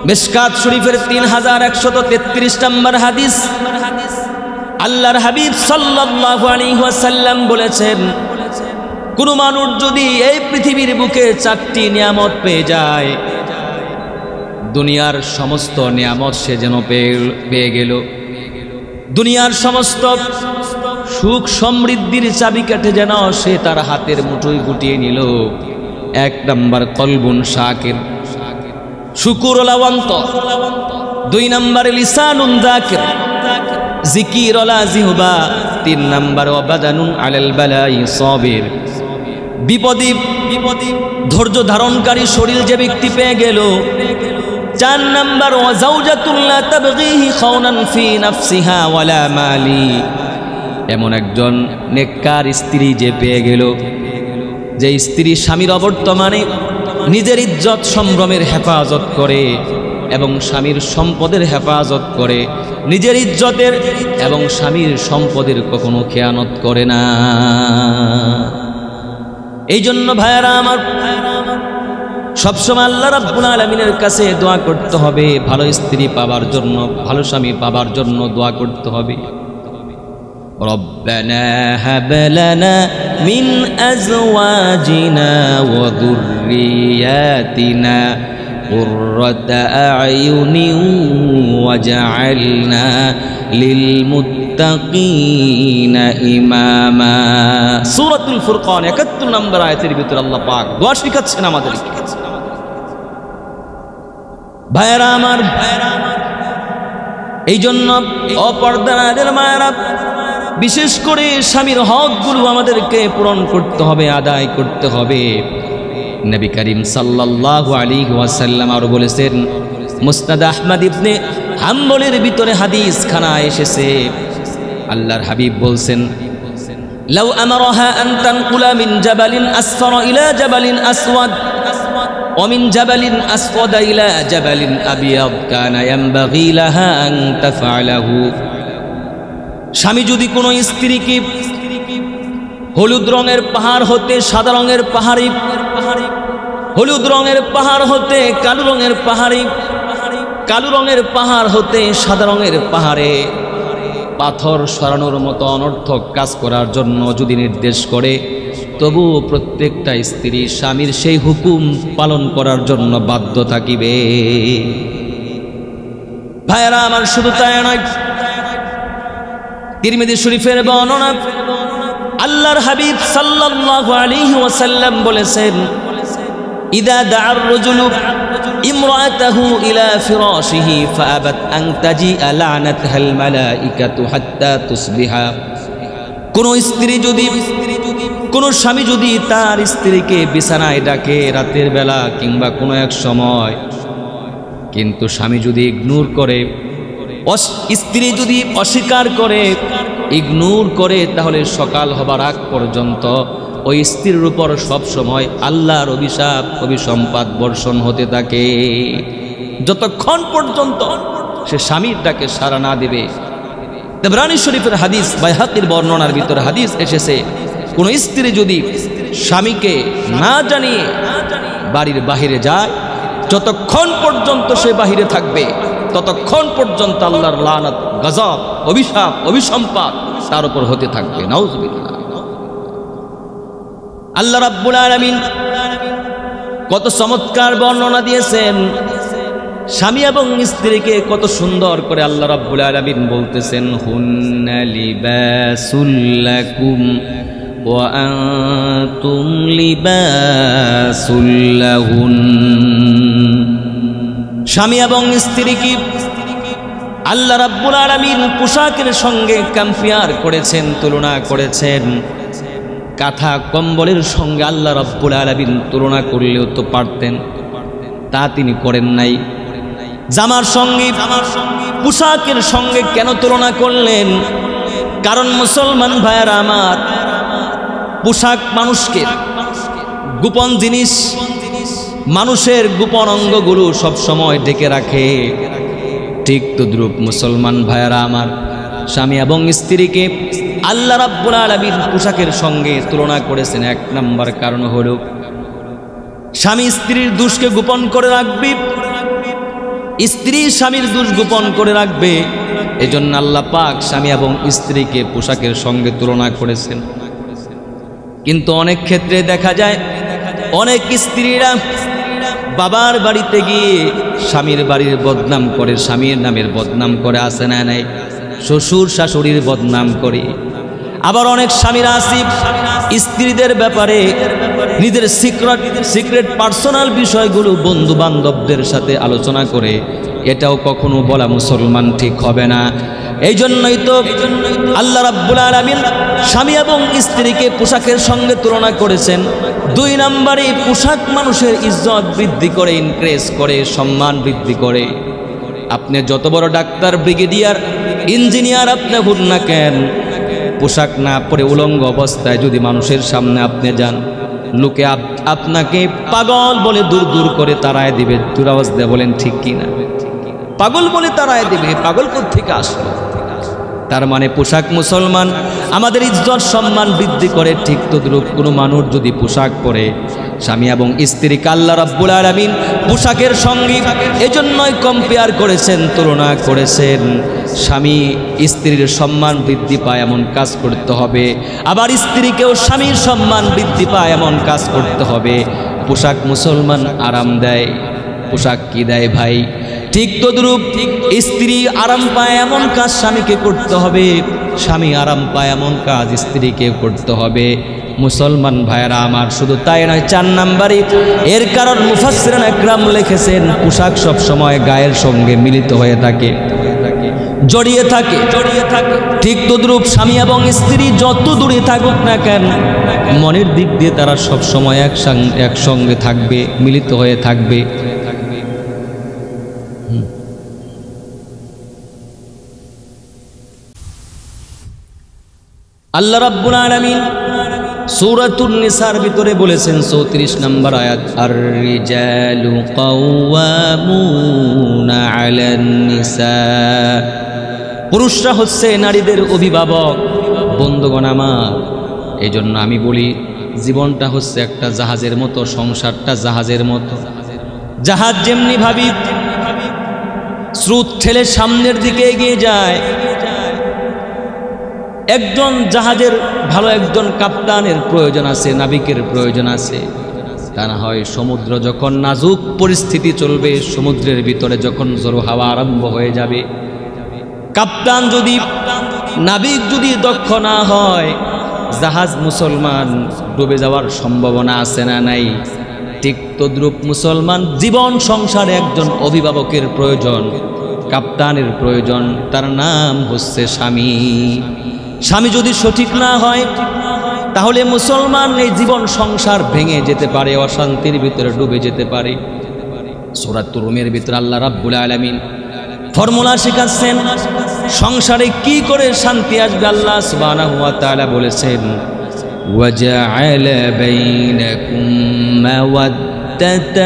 মেসকাত শরীফের তিন হাজার একশত তেত্রিশ নম্বর হাদিস আল্লাহর হাবিব ওয়াসাল্লাম বলেছেন, কোনো মানুষ যদি এই পৃথিবীর বুকে চারটি নিয়ামত পেয়ে যায়, দুনিয়ার সমস্ত নিয়ামত সে যেন পেয়ে গেল দুনিয়ার সমস্ত সুখ সমৃদ্ধির চাবিকাঠে যেন সে তার হাতের মুঠোয় গুটিয়ে নিল। এক নম্বর কলবুন শাকের। শুকুর দুই নম্বর লিসানুন জাকির জিকির ওলা জিহবা, তিন নম্বর অবাদানুন আলাল বালাই সবির। বিপদী বিপদী ধৈর্য ধারণকারী শরীর যে ব্যক্তি পেয়ে গেল, চার নাম্বার ওয়াজাউজাতুল্লাহ তাবগিহি খাওনান ফি নাফসিহা ওয়ালা মালি। এমন একজন নেককার স্ত্রী যে পেয়ে গেল, যে স্ত্রী স্বামীর অবর্তমানে নিজের ইজ্জত সম্ভ্রমের হেফাজত করে। এবং স্বামীর সম্পদের হেফাজত করে নিজের ইজ্জতের এবং স্বামীর সম্পদের কখনো খেয়ানত করে না এই জন্য ভাইয়ারা আমার সবসময় আল্লাহ রাব্বুল আলামিনের কাছে দোয়া করতে হবে ভালো স্ত্রী পাবার জন্য ভালো স্বামী পাবার জন্য দোয়া করতে হবে ربنا هب لنا من أزواجنا وذرياتنا قرة أعين وجعلنا للمتقين إماما سورة الفرقان একাত্তর নম্বর আয়াতের ভিতরে আল্লাহ পাক দোয়া শিখাচ্ছেন আমাদেরকে ভাইয়েরা আমার ভাইয়েরা আমার এই জন্য অপর্দানাদের মায়েরা বিশেষ করে স্বামীর হকগুলো আমাদেরকে পূরণ করতে হবে আদায় করতে হবে নবী করিম সাল্লাল্লাহু আলাইহি ওয়াসাল্লাম আর বলেছেন মুসনাদ আহমদ ইবনে হাম্বলের ভিতরে হাদিস খানা এসেছে আল্লাহর হাবিব বলছেন لو أمرها أن تنقل من جبل أسفر إلى جبل أسود ومن جبل أسود إلى جبل أبيض كان ينبغي لها أن تفعله স্বামী যদি কোনো স্ত্রীকে হলুদ রঙের পাহাড় হতে সাদা রঙের পাহাড়ি। হলুদ রঙের পাহাড় হতে কালো রঙের পাহাড়ি। কালো রঙের পাহাড় হতে সাদা রঙের পাহাড়ে। পাথর সরানোর মতো অনর্থক কাজ করার জন্য যদি নির্দেশ করে তবুও প্রত্যেকটা স্ত্রী স্বামীর সেই হুকুম পালন করার জন্য বাধ্য থাকিবে। ভাইয়েরা, আমার শুধু তাই নয়। তিরমিদি শরীফের বর্ণনা আল্লাহর হাবিব সাল্লাল্লাহু আলাইহি ওয়াসাল্লাম বলেছেন, ইদা দাআর রাজুলু ইমরাতাহু ইলা ফিরাশিহি ফাআবাত আন তাজিআ লা'নাতহাল মালাইকাতু হাত্তা তুসবিহা। কোন স্ত্রী যদি, কোন স্বামী যদি তার স্ত্রীকে বিছানায় ডাকে রাতের বেলা কিংবা কোনো এক সময়, কিন্তু স্বামী যদি ইগনোর করে স্ত্রী যদি অস্বীকার করে ইগনোর করে, তাহলে সকাল হবার আগ পর্যন্ত ওই স্ত্রীর উপর সবসময় আল্লাহর অভিশাপ অভিসম্পাদ বর্ষণ হতে থাকে। যতক্ষণ পর্যন্ত সে স্বামীর ডাকে সারা না দেবে। দেবরানী শরীফের হাদিস বাইহাতির বর্ণনার ভিতরে হাদিস এসেছে, কোনো স্ত্রী যদি স্বামীকে না জানিয়ে বাড়ির বাহিরে যায়, যতক্ষণ পর্যন্ত সে বাহিরে থাকবে, ততক্ষণ পর্যন্ত আল্লাহর লানত, গজব অভিশাপ অভিসম্পাদ তার উপর হতে থাকবে। নাউজুবিল্লাহ। আল্লাহ রাব্বুল আলামিন কত চমৎকার বর্ণনা দিয়েছেন। স্বামী এবং স্ত্রীকে কত সুন্দর করে আল্লাহ রাব্বুল আলামিন বলতেছেন, হুন্না লিবাসুল্লাকুম ওয়া আনতুম লিবাসুল্লাহুন স্বামী এবং স্ত্রী কি আল্লাহ রাব্বুল আলামিন পোশাকের সঙ্গে কম্পেয়ার করেছেন, তুলনা করেছেন। কাঁথা কম্বলের সঙ্গে আল্লাহ রাব্বুল আলামিন তুলনা করলেও তো পারতেন। তা তিনি করেন নাই। জামার সঙ্গে, পোশাকের সঙ্গে কেন তুলনা করলেন? কারণ মুসলমান ভাইয়ারা আমার, পোশাক মানুষকে, গোপন জিনিস, মানুষের গোপন অঙ্গগুলো সব সময় ঢেকে রাখে। ঠিক তদ্রুপ। মুসলমান ভাইয়ারা আমার, স্বামী এবং স্ত্রীকে আল্লাহ রাব্বুল আলামিন পোশাকের সঙ্গে তুলনা করেছেন। এক নাম্বার কারণ হলো, স্বামী স্ত্রীর দুষ্কে গোপন করে রাখবে, স্ত্রী স্বামীর দুষ গোপন করে রাখবে, এজন্য আল্লাহ পাক স্বামী এবং স্ত্রীকে পোশাকের সঙ্গে তুলনা করেছেন। কিন্তু অনেক ক্ষেত্রে দেখা যায়, অনেক স্ত্রীরা বাবার বাড়িতে গিয়ে স্বামীর বাড়ির বদনাম করে, স্বামীর নামের বদনাম করে আসে না নাই? শ্বশুর শাশুড়ির বদনাম করে। আবার অনেক স্বামীরা আসিফ স্ত্রীদের ব্যাপারে নিজের সিক্রেট সিক্রেট পার্সোনাল বিষয়গুলো বন্ধু বান্ধবদের সাথে আলোচনা করে, এটাও কখনো বলা মুসলমান ঠিক হবে না। এই জন্যই তো আল্লাহ রাব্বুল আলামিন স্বামী এবং স্ত্রীকে পোশাকের সঙ্গে তুলনা করেছেন। দুই নম্বরে পোশাক মানুষের ইজ্জত বৃদ্ধি করে ইনক্রেজ করে, সম্মান বৃদ্ধি করে। আপনি যত বড় ডাক্তার ব্রিগেডিয়ার ইঞ্জিনিয়ার আপনি হন না কেন, পোশাক না পরে উলঙ্গ অবস্থায় যদি মানুষের সামনে আপনি যান, লোকে আপ- আপনাকে পাগল বলে দূর দূর করে তারায় দিবে। দূর আওয়াজ দিয়ে বলেন ঠিক কি না পাগল বলে তারায় দিবে। পাগল থেকে আসলো? তার মানে পোশাক মুসলমান। আমাদের ইজ্জত সম্মান বৃদ্ধি করে ঠিক তদ্রূপ কোনো মানুষ যদি পোশাক পরে, স্বামী এবং স্ত্রীকে আল্লাহ রাব্বুল আলামিন পোশাকের সঙ্গে এজন্যই কম্পেয়ার করেছেন, তুলনা করেছেন। স্বামী স্ত্রীর সম্মান বৃদ্ধি পায় এমন কাজ করতে হবে, আবার স্ত্রীকেও স্বামীর সম্মান বৃদ্ধি পায় এমন কাজ করতে হবে। পোশাক মুসলমান আরাম দেয়, পোশাক কি দেয় ভাই? ঠিক তদ্রূপ স্ত্রী আরাম পায় এমন কাজ স্বামীকে করতে হবে। স্বামী আরাম পায় এমন কাজ স্ত্রীকে করতে হবে। মুসলমান ভাইয়েরা আমার, শুধু তাই নয়, চার নাম্বারই। এর কারণ মুফাসসিরান একরাম লিখেছেন, পোশাক সব সময় গায়ের সঙ্গে মিলিত হয়ে থাকে, জড়িয়ে থাকে। জড়িয়ে থাকে ঠিক তদ্রূপ স্বামী এবং স্ত্রী যত দূরে থাকুক না কেন, মনের দিক দিয়ে তারা সব সময় একসঙ্গে একসঙ্গে থাকবে, মিলিত হয়ে থাকবে। আল্লাহ রাব্বুল আলামিন সূরাতুন নিসার ভিতরে বলেছেন 34 নম্বর আয়াত আর রিজালু কাওয়ামুনা আলান নিসা। পুরুষরা হচ্ছে নারীদের অভিভাবক। বন্ধুগণ আমার এই জন্য আমি বলি, জীবনটা হচ্ছে একটা জাহাজের মতো, সংসারটা জাহাজের মতো। জাহাজ যেমনি ভাবি, স্রোত ঠেলে সামনের দিকে এগিয়ে যায়। একজন জাহাজের ভালো একজন কাপ্তানের প্রয়োজন আছে, নাবিকের প্রয়োজন আছে। তা না হয়, সমুদ্র যখন নাজুক পরিস্থিতি চলবে, সমুদ্রের ভিতরে যখন জোর হাওয়া আরম্ভ হয়ে যাবে। কাপ্তান যদি, নাবিক যদি দক্ষ না হয়, জাহাজ মুসলমান ডুবে যাওয়ার সম্ভাবনা আছে না নাই? ঠিক তদ্রূপ মুসলমান জীবন সংসারে একজন অভিভাবকের প্রয়োজন, কাপ্তানের প্রয়োজন, তার নাম হচ্ছে স্বামী। স্বামী যদি সঠিক না হয় তাহলে মুসলমান এই জীবন সংসার ভেঙে যেতে পারে অশান্তির ভিতরে ডুবে যেতে পারে সোরাত রুমের ভিতরে আল্লাহ রাব্বুল আলামিন ফর্মুলা শেখাচ্ছেন সংসারে কি করে শান্তি আসবে আল্লাহ সুবহানাহু ওয়া তাআলা বলেছেন وجعل بينكم مودة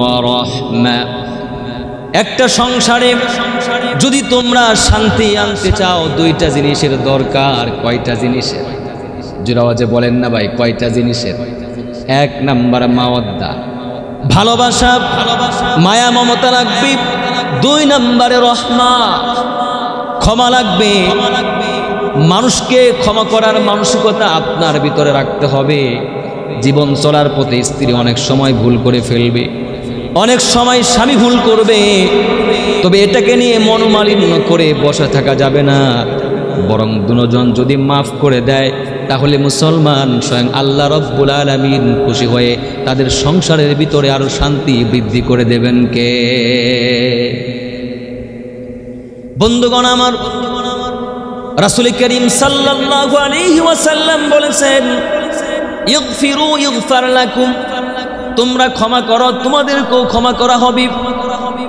ورحمة একটা সংসারে যদি তোমরা শান্তি আনতে চাও, দুইটা জিনিসের দরকার, কয়টা জিনিসের? জোরাওয়াজে বলেন না ভাই, কয়টা জিনিসের? এক নাম্বার মাওয়াদ্দা। ভালোবাসা, মায়া, মমতা লাগবে। দুই নাম্বারে রহমা। ক্ষমা লাগবে। মানুষকে ক্ষমা করার মানসিকতা আপনার ভিতরে রাখতে হবে। জীবন চলার পথে স্ত্রী অনেক সময় ভুল করে ফেলবে। অনেক সময় স্বামী ভুল করবে, তবে এটাকে নিয়ে মনোমালিন্য করে বসে থাকা যাবে না। বরং দুজন যদি মাফ করে দেয়, তাহলে মুসলমান স্বয়ং আল্লাহ রব্বুল আলমিন খুশি হয়ে তাদের সংসারের ভিতরে আরও শান্তি বৃদ্ধি করে দেবেন কে? বন্ধুগণ আমার, রাসুল করিম সাল্লাল্লাহু আলাইহি ওয়াসাল্লাম বলেছেন, ইগফিরু ইগফার তোমরা ক্ষমা করো তোমাদেরকেও ক্ষমা করা হবে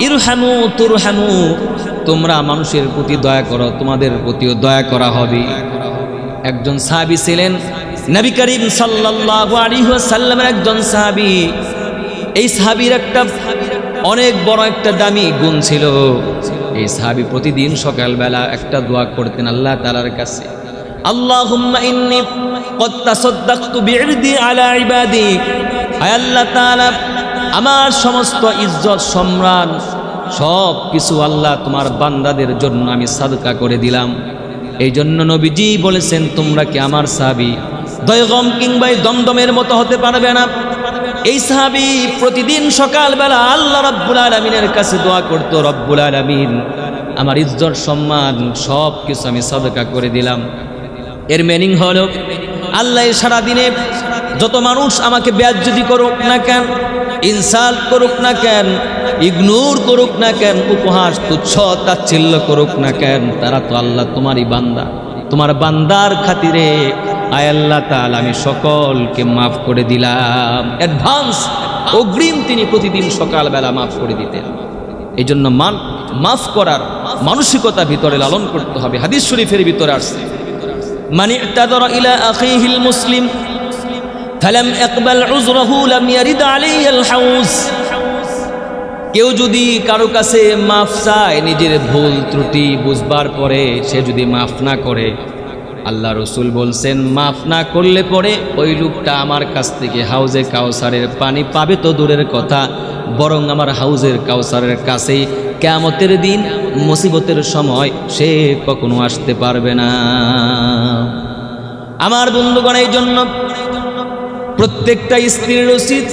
ইরহামু তুরহামু তোমরা মানুষের প্রতি দয়া করো তোমাদের প্রতিও দয়া করা হবে একজন সাহাবী ছিলেন নবী করিম সাল্লাল্লাহু আলাইহি ওয়াসাল্লামের একজন সাহাবী এই সাহাবীর একটা অনেক বড় একটা দামি গুণ ছিল এই সাহাবী প্রতিদিন সকালবেলা একটা দোয়া করতেন আল্লাহ তাআলার কাছে আল্লাহুম্মা ইন্নী قد تصدقت بعرضي على عبادي আয় আল্লাহ তাআলা, আমার সমস্ত ইজ্জত সম্মান সব কিছু আল্লাহ তোমার বান্দাদের জন্য আমি সাদকা করে দিলাম। এই জন্য নবীজি বলেছেন, তোমরা কি আমার সাহাবি? দয়গম কিংবা দমদমের মতো হতে পারবে না। এই সাহাবি প্রতিদিন সকালবেলা আল্লাহ রব্বুল আলমিনের কাছে দোয়া করতো, রব্বুল আলমিন, আমার ইজ্জত, সম্মান, সব কিছু আমি সাদকা করে দিলাম। এর মিনিং হলো, আল্লাহ সারাদিনে যত মানুষ আমাকে ব্যাজ্যতি করুক না কেন, ইনসাল্ট করুক না কেন, ইগনোর করুক না কেন, উপহাস, তুচ্ছ, তাচ্ছিল্য করুক না কেন, তারা তো আল্লাহ তোমারই বান্দা। তোমার বান্দার খাতিরে, আয় আল্লাহ তাল আমি সকলকে মাফ করে দিলাম। অ্যাডভান্স, অগ্রিম তিনি প্রতিদিন সকালবেলা মাফ করে দিতেন। এই জন্য মান, মাফ করার মানসিকতা ভিতরে লালন করতে হবে। হাদিস শরীফের ভিতরে আসছে। মানে ইলা আখিহিল মুসলিম ফালাম ইকবাল উযরাহু লাম ইয়ারিদ আলাইহি আল হাউস। কেউ যদি কারও কাছে মাফ চায়, নিজের ভুল ত্রুটি বুঝবার পরে সে যদি মাফ না করে, আল্লাহ রসুল বলছেন, মাফ না করলে পরে ওই লোকটা আমার কাছ থেকে হাউজে কাউসারের পানি পাবে তো দূরের কথা, বরং আমার হাউজের কাউসারের কাছেই কেমতের দিন মুসিবতের সময় সে কখনো আসতে পারবে না। আমার বন্ধুগণ, এই জন্য প্রত্যেকটা স্ত্রীর উচিত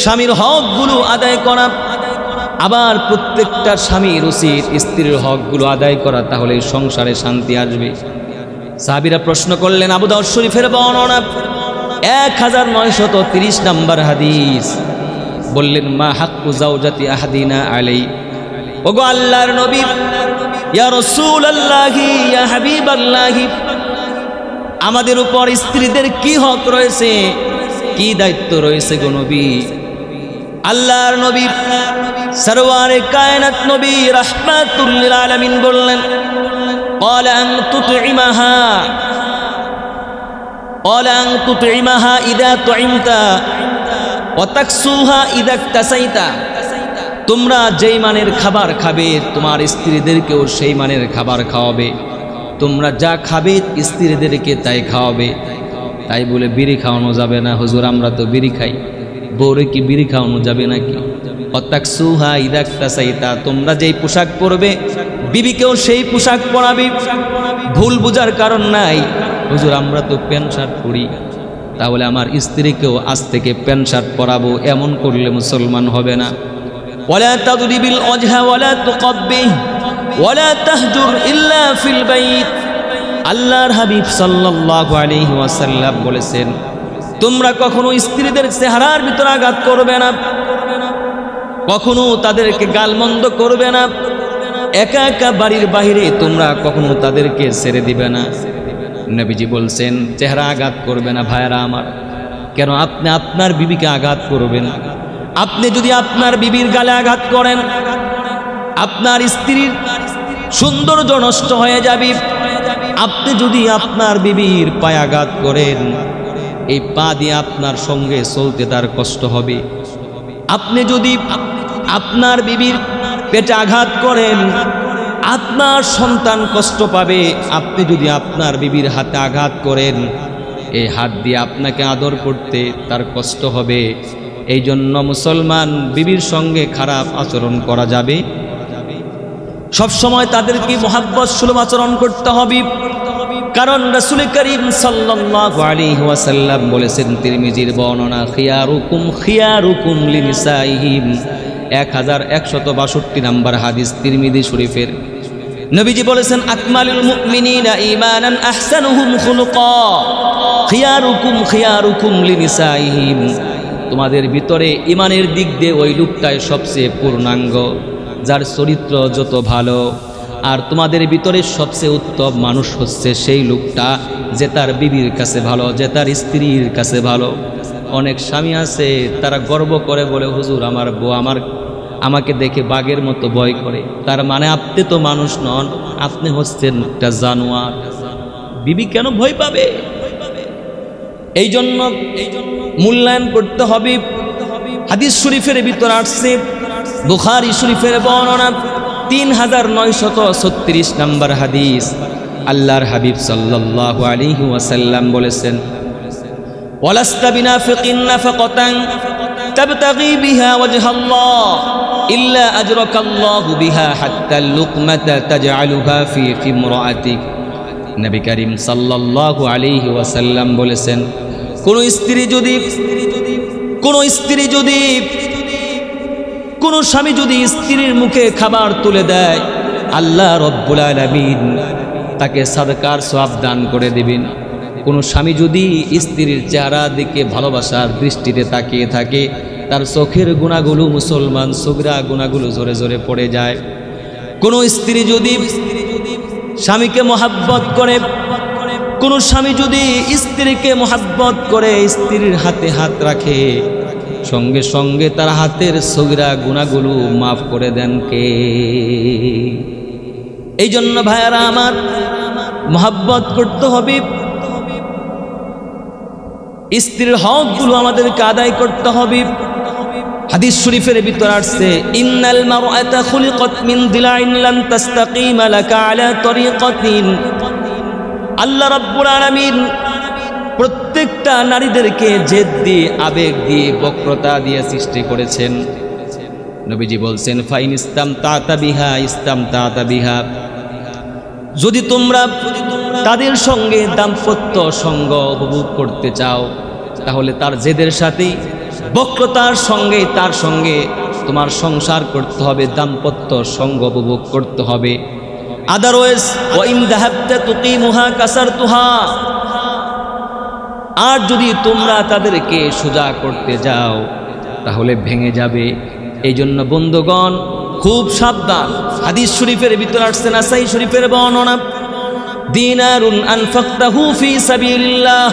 স্বামীর হকগুলো আদায় করা, আবার প্রত্যেকটা স্বামীর উচিত স্ত্রীর হকগুলো আদায় করা, তাহলে সংসারে শান্তি আসবে। সাহাবিরা প্রশ্ন করলেন, আবু দাউদ শরীফের বর্ণনা, এক হাজার নয়শত তিরিশ নাম্বার হাদিস। বললেন, মা হাক্কু জাউজাতি আহাদিনা আলাই। ওগো আল্লাহর নবী, ইয়া রাসূলুল্লাহি, ইয়া হাবিবাল্লাহি। আমাদের উপর স্ত্রীদের কি হক রয়েছে? কি দায়িত্ব রয়েছে গো নবী আল্লাহর নবী সরওয়ারে কায়নাত নবী রাহমাতুল্লিল আলামিন বললেন قال أن تطعمها قال أن تطعمها إذا طعمت وتكسوها إذا اكتسيت তোমরা যেই মানের খাবার খাবে তোমার স্ত্রীদেরকেও সেই মানের খাবার খাওয়াবে তোমরা যা খাবে স্ত্রীদেরকে তাই খাওয়াবে তাই বলে বিড়ি খাওয়ানো যাবে না। হুজুর, আমরা তো বিড়ি খাই। বৌরে কি বিড়ি খাওয়ানো যাবে নাকি? অত্যাক সুহা ইদাক্তা তোমরা যেই পোশাক পরবে, বিবিকেও সেই পোশাক পরাবি। ভুল বুঝার কারণ নাই। হুজুর, আমরা তো প্যান্ট শার্ট পরি। তাহলে আমার স্ত্রীকেও আজ থেকে প্যান্ট শার্ট পরাবো, এমন করলে মুসলমান হবে না। ওয়ালা তাদরিবিল ওয়ালা তাহজুর ইল্লা ফিল বাইত। আল্লাহর হাবিব সাল্লাল্লাহু আলাইহি ওয়াসাল্লাম বলেছেন, তোমরা কখনো স্ত্রীদের চেহারার ভিতরে আঘাত করবে না, কখনো তাদেরকে গালমন্দ করবে না, একা একা বাড়ির বাহিরে তোমরা কখনো তাদেরকে ছেড়ে দিবে না। নবীজি বলছেন, চেহারা আঘাত করবে না ভাইয়ারা আমার, কেন আপনি আপনার বিবিকে আঘাত করবেন? আপনি যদি আপনার বিবির গালে আঘাত করেন, আপনার স্ত্রীর সৌন্দর্য নষ্ট হয়ে যাবে। আপনি যদি আপনার বিবির পায়ে আঘাত করেন, এই পা দিয়ে আপনার সঙ্গে চলতে তার কষ্ট হবে। আপনি যদি আপনার বিবির পেটে আঘাত করেন, আপনার সন্তান কষ্ট পাবে। আপনি যদি আপনার বিবির হাতে আঘাত করেন, এই হাত দিয়ে আপনাকে আদর করতে তার কষ্ট হবে। এই জন্য মুসলমান বিবির সঙ্গে খারাপ আচরণ করা যাবে। সব সময় তাদেরকে মোহাব্বত, সুলভ আচরণ করতে হবে। কারণ রাসুল করিম ওয়াসাল্লাম বলেছেন, তিরমিজির বর্ণনা, খিয়ারুকুম খিয়ারুকুম লিনিসাইহিম। এক হাজার একশত বাষট্টি নাম্বার হাদিস তিরমিদি শরীফের। নবীজি বলেছেন, আকমালুল মুমিনিনা ঈমানান আহসানুহুম খুলুকা। খিয়ারুকুম খিয়ারুকুম লিনিসাইহিম। তোমাদের ভিতরে ইমানের দিক দিয়ে ওই লোকটাই সবচেয়ে পূর্ণাঙ্গ। যার চরিত্র যত ভালো, আর তোমাদের ভিতরে সবচেয়ে উত্তম মানুষ হচ্ছে সেই লোকটা যে তার বিবির কাছে ভালো, যে তার স্ত্রীর কাছে ভালো। অনেক স্বামী আছে, তারা গর্ব করে বলে, হুজুর, আমার বউ আমার, আমাকে দেখে বাঘের মতো ভয় করে। তার মানে আপনি তো মানুষ নন, আপনি হচ্ছেন একটা জানোয়ার। বিবি কেন ভয় পাবে? এই জন্য মূল্যায়ন করতে হবে। হাদিস শরীফের ভিতর আসছে বুখারি শরীফের বর্ণনা তিন হাজার নয়শত ছত্রিশ নম্বর হাদিস। আল্লাহর হাবিব সাল্লাল্লাহু আলাইহি ওয়াসাল্লাম বলেছেন, ওয়ালাস্তা বিনাফিকিন নাফাকাতান তাবতাগি বিহা ওয়াজহাল্লাহ ইল্লা আজরাকাল্লাহু বিহা হাত্তা লুকমাতা তাজআলুহা ফি ফিমরাআতিক নবী করিম সাল্লাল্লাহু আলাইহি ওয়াসাল্লাম বলেছেন, কোন স্ত্রী যদি কোন স্ত্রী যদি কোন স্বামী যদি স্ত্রীর মুখে খাবার তুলে দেয়, আল্লাহ রব্বুল আলামিন তাকে সরকার সওয়াব দান করে দিবেন। কোনো স্বামী যদি স্ত্রীর চেহারা দিকে ভালোবাসার দৃষ্টিতে তাকিয়ে থাকে, তার চোখের গুণাগুলো মুসলমান সুগরা গুণাগুলো জোরে জোরে পড়ে যায়। কোনো স্ত্রী যদি স্বামীকে মহাব্বত করে, কোন স্বামী যদি স্ত্রীকে মহাব্বত করে, স্ত্রীর হাতে হাত রাখে সঙ্গে সঙ্গে তার হাতের সগিরা গুণাগুলো মাফ করে দেন কে? এই জন্য ভাইয়ারা আমার মহাব্বত করতে হবে। স্ত্রীর হকগুলো আমাদেরকে আদায় করতে হবে। হাদিস শরীফের ভিতর আসছে, ইন্নাল মারআতা খুলিকাত মিন দিলাইন লান তাস্তাকিমা লাকা আলা তরিকাতিন। আল্লাহ রাব্বুল আলামিন প্রত্যেকটা নারীদেরকে জেদ দিয়ে, আবেগ দিয়ে বক্রতা দিয়ে সৃষ্টি করেছেন। নবীজি বলছেন, ফাইন ইসলাম তাতা বিহা ইসলাম তাতা বিহা। যদি তোমরা তাদের সঙ্গে দাম্পত্য সঙ্গ উপভোগ করতে চাও, তাহলে তার জেদের সাথেই, বক্রতার সঙ্গে তার সঙ্গে তোমার সংসার করতে হবে, দাম্পত্য সঙ্গ উপভোগ করতে হবে। Otherwise wine দাহাবতা তুকিমুহা কাসারতুহা। আর যদি তোমরা তাদেরকে সোজা করতে যাও, তাহলে ভেঙে যাবে। এই জন্য বন্ধুগণ, খুব সাবধান। হাদিস শরীফের ভিতর আসছে নাসাই শরীফের বর্ণনা। দিনারুন আনফাক্তাহু ফি সাবিলিল্লাহ।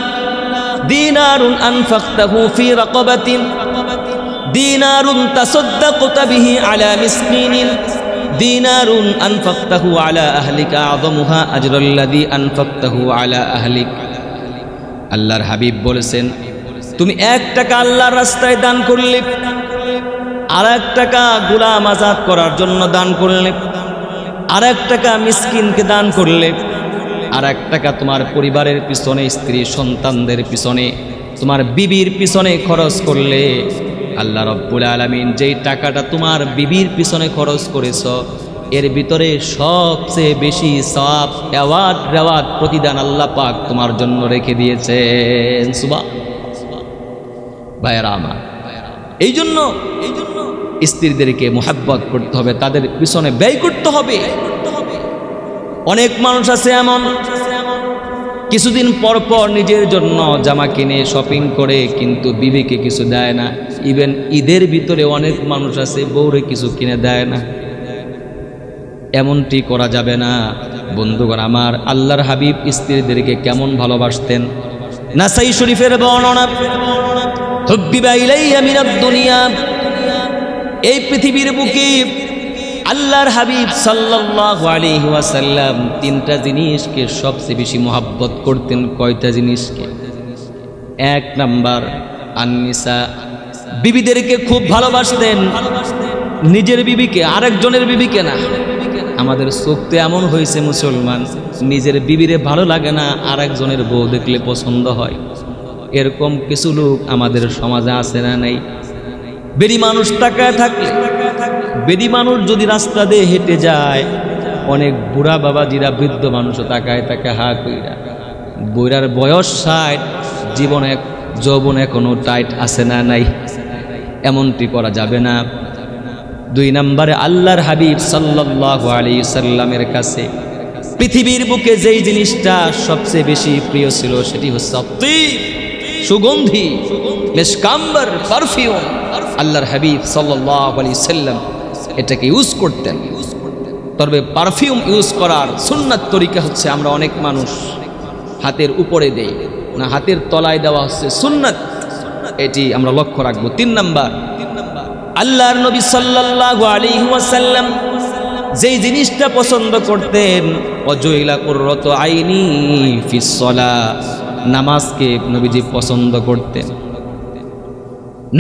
দিনারুন আনফাক্তাহু ফি রাকাবাতিন। দিনারুন তাসাদ্দাকতা বিহি আলা মিসকিনিন। দিনারুন আনফাক্তাহু আলা আহলিকা আযমুহা আজরাল্লাযী আনফাক্তাহু আলা আহলিক। আল্লাহর হাবিব বলেছেন, তুমি এক টাকা আল্লাহর রাস্তায় দান করলে আর এক টাকা গুলাম আজাদ করার জন্য দান করলে আর এক টাকা মিসকিনকে দান করলে আর এক টাকা তোমার পরিবারের পিছনে, স্ত্রী সন্তানদের পিছনে, তোমার বিবির পিছনে খরচ করলে, আল্লাহ রব্বুল আলমিন যেই টাকাটা তোমার বিবির পিছনে খরচ করেছ এর ভিতরে সবচেয়ে বেশি সব অ্যাওয়ার্ড রেওয়ার্ড প্রতিদান আল্লাহ পাক তোমার জন্য রেখে দিয়েছেন। সুবা ভাইয়ারা আমার এই জন্য এই জন্য স্ত্রীদেরকে মোহাব্বত করতে হবে, তাদের পিছনে ব্যয় করতে হবে। অনেক মানুষ আছে এমন, কিছুদিন পর পর নিজের জন্য জামা কিনে শপিং করে, কিন্তু বিবিকে কিছু দেয় না। ইভেন ঈদের ভিতরে অনেক মানুষ আছে, বউরে কিছু কিনে দেয় না। এমনটি করা যাবে না। বন্ধুগণ, আমার আল্লাহর হাবিব স্ত্রীদেরকে কেমন ভালোবাসতেন? নাসাই শরীফের বর্ণনা দুনিয়া এই পৃথিবীর বুকে আল্লাহর হাবিব সাল্লাল্লাহু আলাইহি ওয়াসাল্লাম তিনটা জিনিসকে সবচেয়ে বেশি মোহাব্বত করতেন। কয়টা জিনিসকে? এক নাম্বার, আননিসা। বিবিদেরকে খুব ভালোবাসতেন। নিজের বিবিকে, আরেকজনের বিবিকে না। আমাদের চোখতে এমন হয়েছে মুসলমান, নিজের বিবিরে ভালো লাগে না আর একজনের বউ দেখলে পছন্দ হয়। এরকম কিছু লোক আমাদের সমাজে আছে না নাই? বেরি মানুষ তাকায় থাকলে, বেদি মানুষ যদি রাস্তা দিয়ে হেঁটে যায়, অনেক বুড়া বাবাজিরা, বৃদ্ধ মানুষও তাকায় তাকে হা কইরা। বইরার বয়স ষাট, জীবন এক, যৌবন এখনও টাইট আছে না নাই? এমনটি করা যাবে না। দুই নম্বরে আল্লাহর হাবিব সাল্লাল্লাহু আলাইহি সাল্লামের কাছে। পৃথিবীর বুকে যেই জিনিসটা সবচেয়ে বেশি প্রিয় ছিল সেটি হচ্ছে সুগন্ধি পারফিউম। আল্লাহর হাবিব সাল্লাল্লাহু আলাইহি সাল্লাম এটাকে ইউজ করতেন। তবে পারফিউম ইউজ করার সুন্নাত তরিকা হচ্ছে আমরা অনেক মানুষ হাতের উপরে দেই। না, হাতের তলায় দেওয়া হচ্ছে সুন্নাত। এটি আমরা লক্ষ্য রাখব। তিন নাম্বার আল্লাহর নবী সাল্লাল্লাহু আলাইহি ওয়াসাল্লাম যেই জিনিসটা পছন্দ করতেন অজইলা কুররত আইনি ফিস সলা নামাজকে নবীজি পছন্দ করতেন।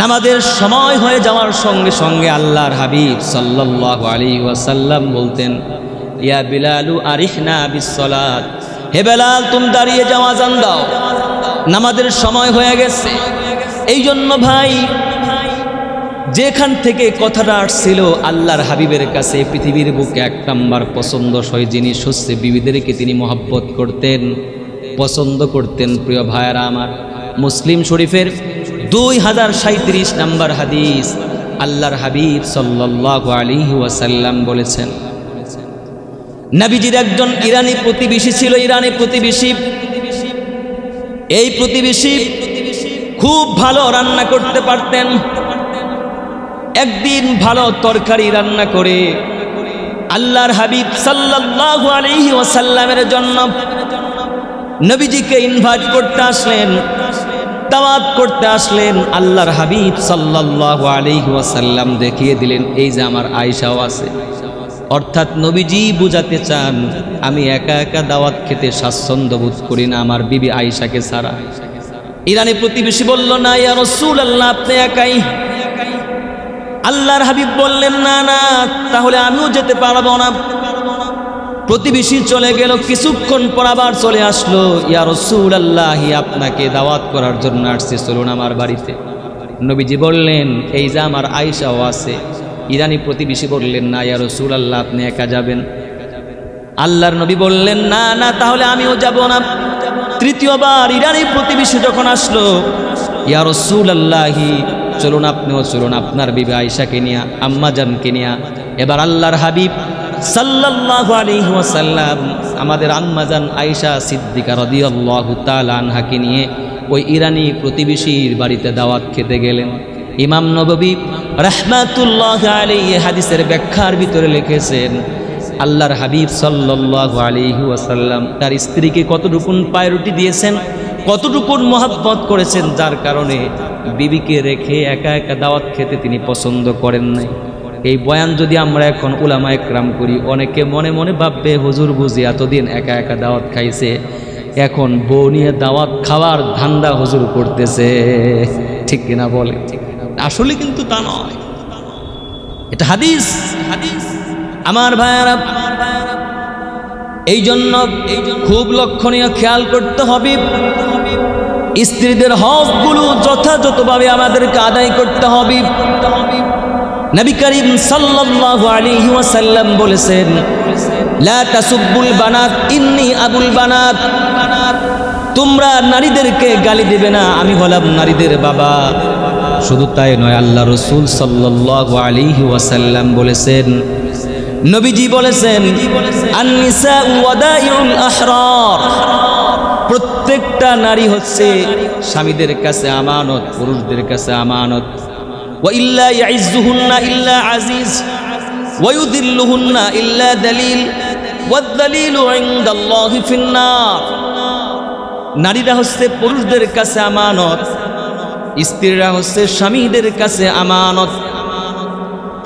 নামাজের সময় হয়ে যাওয়ার সঙ্গে সঙ্গে আল্লাহর হাবিব সাল্লাল্লাহু আলাইহি ওয়াসাল্লাম বলতেন, ইয়া বিলালু আরিহনা বিসসালাত হে বেলাল, তুমি দাঁড়িয়ে যাওয়া জান দাও। নামাজের সময় হয়ে গেছে। এই জন্য ভাই যেখান থেকে কথাটা আসছিল, আল্লাহর হাবিবের কাছে পৃথিবীর বুকে এক নাম্বার পছন্দসই জিনিস হচ্ছে বিবিদেরকে তিনি মহব্বত করতেন, পছন্দ করতেন প্রিয় ভাইয়ারা আমার। মুসলিম শরীফের দুই হাজার সাঁত্রিশ নাম্বার হাদিস আল্লাহর হাবিব সাল্লাহ আলিহি ওয়াসাল্লাম বলেছেন, নাবিজির একজন ইরানি প্রতিবেশী ছিল, ইরানি প্রতিবেশী। এই প্রতিবেশী খুব ভালো রান্না করতে পারতেন একদিন ভালো তরকারি রান্না করে আল্লাহর হাবিব সাল্লাল্লাহু আলাইহি ওয়াসাল্লামের জন্য নবীজিকে ইনভাইট করতে আসলেন, দাওয়াত করতে আসলেন। আল্লাহর হাবিব সাল্লাল্লাহু আলাইহি ওয়াসাল্লাম দেখিয়ে দিলেন, এই যে আমার আয়েশাও আছে। অর্থাৎ নবীজি বুঝাতে চান, আমি একা একা দাওয়াত খেতে স্বাচ্ছন্দ্য বোধ করি না আমার বিবি আয়েশাকে ছাড়া। ইরানি প্রতিবেশী বলল, না, ইয়া রসুল আল্লাহ আপনি একাই আল্লাহর হাবিব বললেন, না না, তাহলে আমিও যেতে পারব না। প্রতিবেশী চলে গেল, কিছুক্ষণ পর আবার চলে আসলো, ইয়া রসুল আল্লাহি আপনাকে দাওয়াত করার জন্য আসছে, চলুন আমার বাড়িতে। নবীজি বললেন, এই যে আমার আয়সাও আছে। ইরানি প্রতিবেশী বললেন, না, ইয়া রসুল আল্লাহ আপনি একা যাবেন। আল্লাহর নবী বললেন, না না, তাহলে আমিও যাব না। তৃতীয়বার ইরানি প্রতিবেশী যখন আসলো, ইয়া রসুল আল্লাহি চলুন আপনিও চলুন আপনার বিবে আয়সাকে নিয়া, আম্মা জানকে নিয়া। এবার আল্লাহর হাবিব সাল্লাল্লাহু আলাইহি ওয়াসাল্লাম আমাদের আম্মাজান আয়েশা সিদ্দিকা রাদিয়াল্লাহু তাআলা আনহাকে নিয়ে ওই ইরানি প্রতিবেশীর বাড়িতে দাওয়াত খেতে গেলেন। ইমাম নববী রাহমাতুল্লাহ আলাইহি হাদিসের ব্যাখ্যার ভিতরে লিখেছেন, আল্লাহর হাবিব সাল্লাল্লাহু আলাইহি ওয়াসাল্লাম তার স্ত্রীকে কতটুকুন পায়রুটি দিয়েছেন, কতটুকুন মহাব্বত করেছেন, যার কারণে বিবিকে রেখে একা একা দাওয়াত খেতে তিনি পছন্দ করেন নাই। এই বয়ান যদি আমরা এখন উলামা একরাম করি, অনেকে মনে মনে ভাববে, হুজুর বুঝি এতদিন একা একা দাওয়াত খাইছে, এখন বউ নিয়ে দাওয়াত খাওয়ার ধান্দা হুজুর করতেছে। ঠিক কিনা বলে? আসলে কিন্তু তা নয়। এটা হাদিস। হাদিস আমার ভাইয়ারা এই জন্য খুব লক্ষণীয় খেয়াল করতে হবে। স্ত্রীদের হকগুলো যথাযথভাবে আমাদেরকে আদায় করতে হবে। নবী করিম সাল্লাল্লাহু আলাইহি ওয়াসাল্লাম বলেছেন, লা তাসুব্বুল বানাত, ইন্নি আবুল বানাত। তোমরা নারীদেরকে গালি দেবে না, আমি হলাম নারীদের বাবা। শুধু তাই নয়, আল্লাহ রসুল সাল্লাল্লাহু আলাইহি ওয়াসাল্লাম বলেছেন, নবীজি বলেছেন আন্নিসা ওয়াদাইউল আহরার। প্রত্যেকটা নারী হচ্ছে স্বামীদের কাছে আমানত, পুরুষদের কাছে আমানত। ইয়াইজুহুন্না আজিজ নারীরা হচ্ছে পুরুষদের কাছে আমানত, স্ত্রীরা হচ্ছে স্বামীদের কাছে আমানত।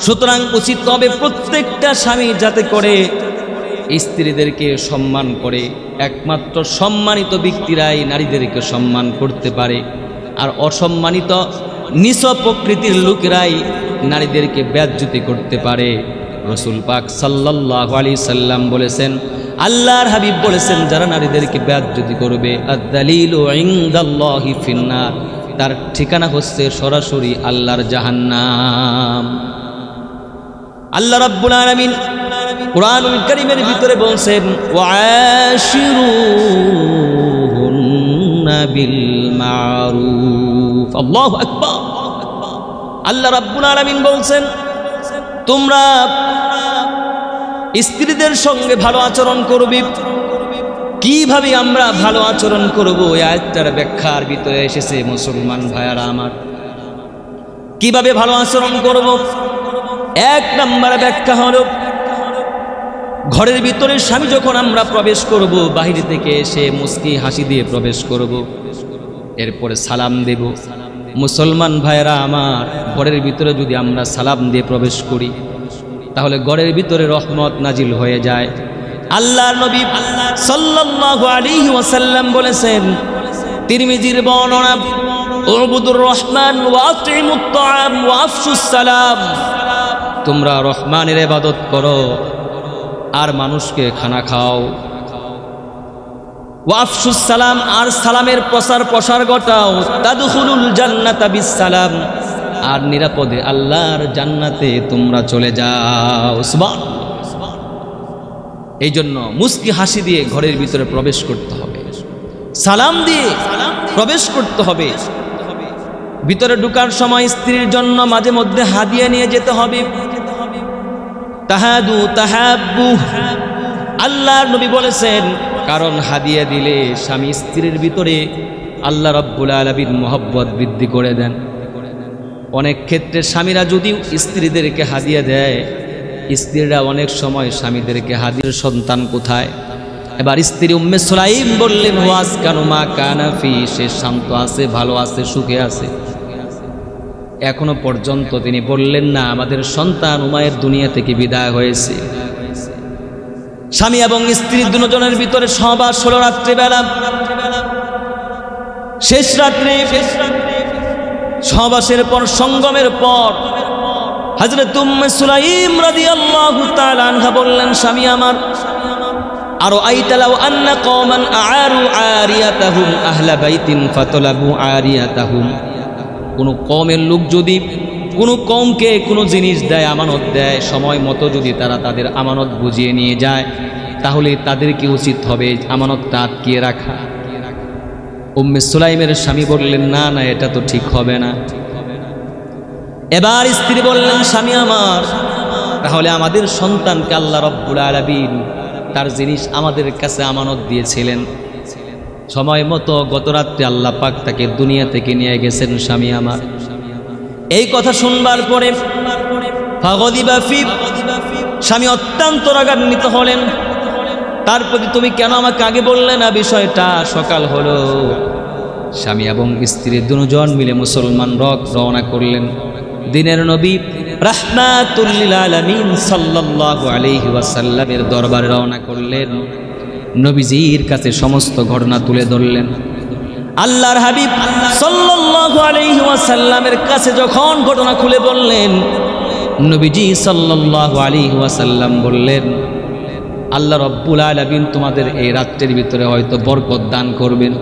সুতরাং উচিত হবে প্রত্যেকটা স্বামী যাতে করে স্ত্রীদেরকে সম্মান করে, একমাত্র সম্মানিত ব্যক্তিরাই নারীদেরকে সম্মান করতে পারে। আর অসম্মানিত নিচ প্রকৃতির লোকেরাই নারীদেরকে ব্যাজ্যুতি করতে পারে। রসুল পাক সাল্লাহ আলী সাল্লাম বলেছেন, আল্লাহর হাবিব বলেছেন, যারা নারীদেরকে ব্যাজ্যুতি করবে ফিন্নার, তার ঠিকানা হচ্ছে সরাসরি আল্লাহর জাহান্নাম। আল্লাহ রাব্বুল আলামিন কোরআনুল কারীমের ভিতরে বলছেন আল্লাহু রাব্বুল আলামিন বলছেন, তোমরা স্ত্রীদের সঙ্গে ভালো আচরণ করবি। কীভাবে আমরা ভালো আচরণ করব? এই আয়টার ব্যাখ্যার ভিতরে এসেছে, মুসলমান ভাইয়ারা আমার। কীভাবে ভালো আচরণ করব? এক নম্বর ব্যাখ্যা হলো ঘরের ভিতরে স্বামী যখন আমরা প্রবেশ করব, বাহির থেকে এসে মুস্কি হাসি দিয়ে প্রবেশ করব। এরপরে সালাম দেব। মুসলমান ভাইয়েরা আমার, ঘরের ভিতরে যদি আমরা সালাম দিয়ে প্রবেশ করি, তাহলে ঘরের ভিতরে রহমত নাজিল হয়ে যায়। আল্লাহ নবী সাল্লাল্লাহু আলাইহি ওয়াসাল্লাম বলেছেন, তিরমিজির বর্ণনা, উবুদুর রহমান ওয়া আতইমুত তাআম সালাম। তোমরা রহমানের ইবাদত করো। আর মানুষকে খানা খাও। ওয়াফসুস সালাম, আর সালামের প্রসার প্রসার ঘটাও। তাদুখুলুল জান্নাতা সালাম আর নিরাপদে আল্লাহর জান্নাতে তোমরা চলে যাও। এই জন্য মুস্কি হাসি দিয়ে ঘরের ভিতরে প্রবেশ করতে হবে। সালাম দিয়ে প্রবেশ করতে হবে। ভিতরে ঢুকার সময় স্ত্রীর জন্য মাঝে মধ্যে হাদিয়া নিয়ে যেতে হবে। তাহাদু তাহাবু আল্লাহর নবী বলেছেন, কারণ হাদিয়া দিলে স্বামী স্ত্রীর ভিতরে আল্লাহ রব্বুল আলবীর মোহব্বত বৃদ্ধি করে দেন। অনেক ক্ষেত্রে স্বামীরা যদিও স্ত্রীদেরকে হাদিয়া দেয়, স্ত্রীরা অনেক সময় স্বামীদেরকে হাদির সন্তান কোথায়? এবার স্ত্রী উম্মে সোলাইম বললেন, ওয়াজ কানুমা কানাফি সে শান্ত আছে, ভালো আছে, সুখে আছে। এখনও পর্যন্ত তিনি বললেন না, আমাদের সন্তান উমায়ের দুনিয়া থেকে বিদায় হয়েছে। স্বামী এবং স্ত্রী দুজনের ভিতরে সহবাস হলো রাত্রিবেলা শেষ রাত্রে, সহবাসের পর, সঙ্গমের পর হজরত সুলাইম রাদিয়াল্লাহু তাআলা আনহা বললেন, স্বামী আমার, আরও আইতালাও আন্না কওমান আআরু আরিয়াতাহুম আহলা বাইতিন ফাতলাবু আরিয়াতাহুম। কোনো কমের লোক যদি, কোনো কমকে কোনো জিনিস দেয়, আমানত দেয়, সময় মতো যদি তারা তাদের আমানত বুঝিয়ে নিয়ে যায়, তাহলে তাদের কি উচিত হবে আমানতটা আটকিয়ে রাখা? উম্মে সুলাইমের স্বামী বললেন, না না, এটা তো ঠিক হবে না। এবার স্ত্রী বললেন, স্বামী আমার, তাহলে আমাদের সন্তানকে আল্লাহ রব্বুল আলবিন তার জিনিস আমাদের কাছে আমানত দিয়েছিলেন। সময় মতো গত রাত্রে আল্লাহ পাক তাকে দুনিয়া থেকে নিয়ে গেছেন স্বামী আমার। এই কথা শুনবার পরে স্বামী অত্যন্ত রাগান্বিত হলেন। তার প্রতি তুমি কেন আমাকে আগে বললে না? বিষয়টা সকাল হলো। স্বামী এবং স্ত্রী দুজন মিলে মুসলমান রক রওনা করলেন। দিনের নবী রাহমাতুল্লিল আলামিন সাল্লাল্লাহু আলাইহি ওয়াসাল্লামের দরবারে রওনা করলেন। নবীজির কাছে সমস্ত ঘটনা তুলে ধরলেন। আল্লাহর হাবিব ওয়াসাল্লামের কাছে যখন ঘটনা খুলে বললেন, নবীজি সাল্লাল্লাহু আলাইহি বললেন, আল্লাহ রব্বুল আলামিন তোমাদের এই রাত্রের ভিতরে হয়তো বরকত দান করবেন।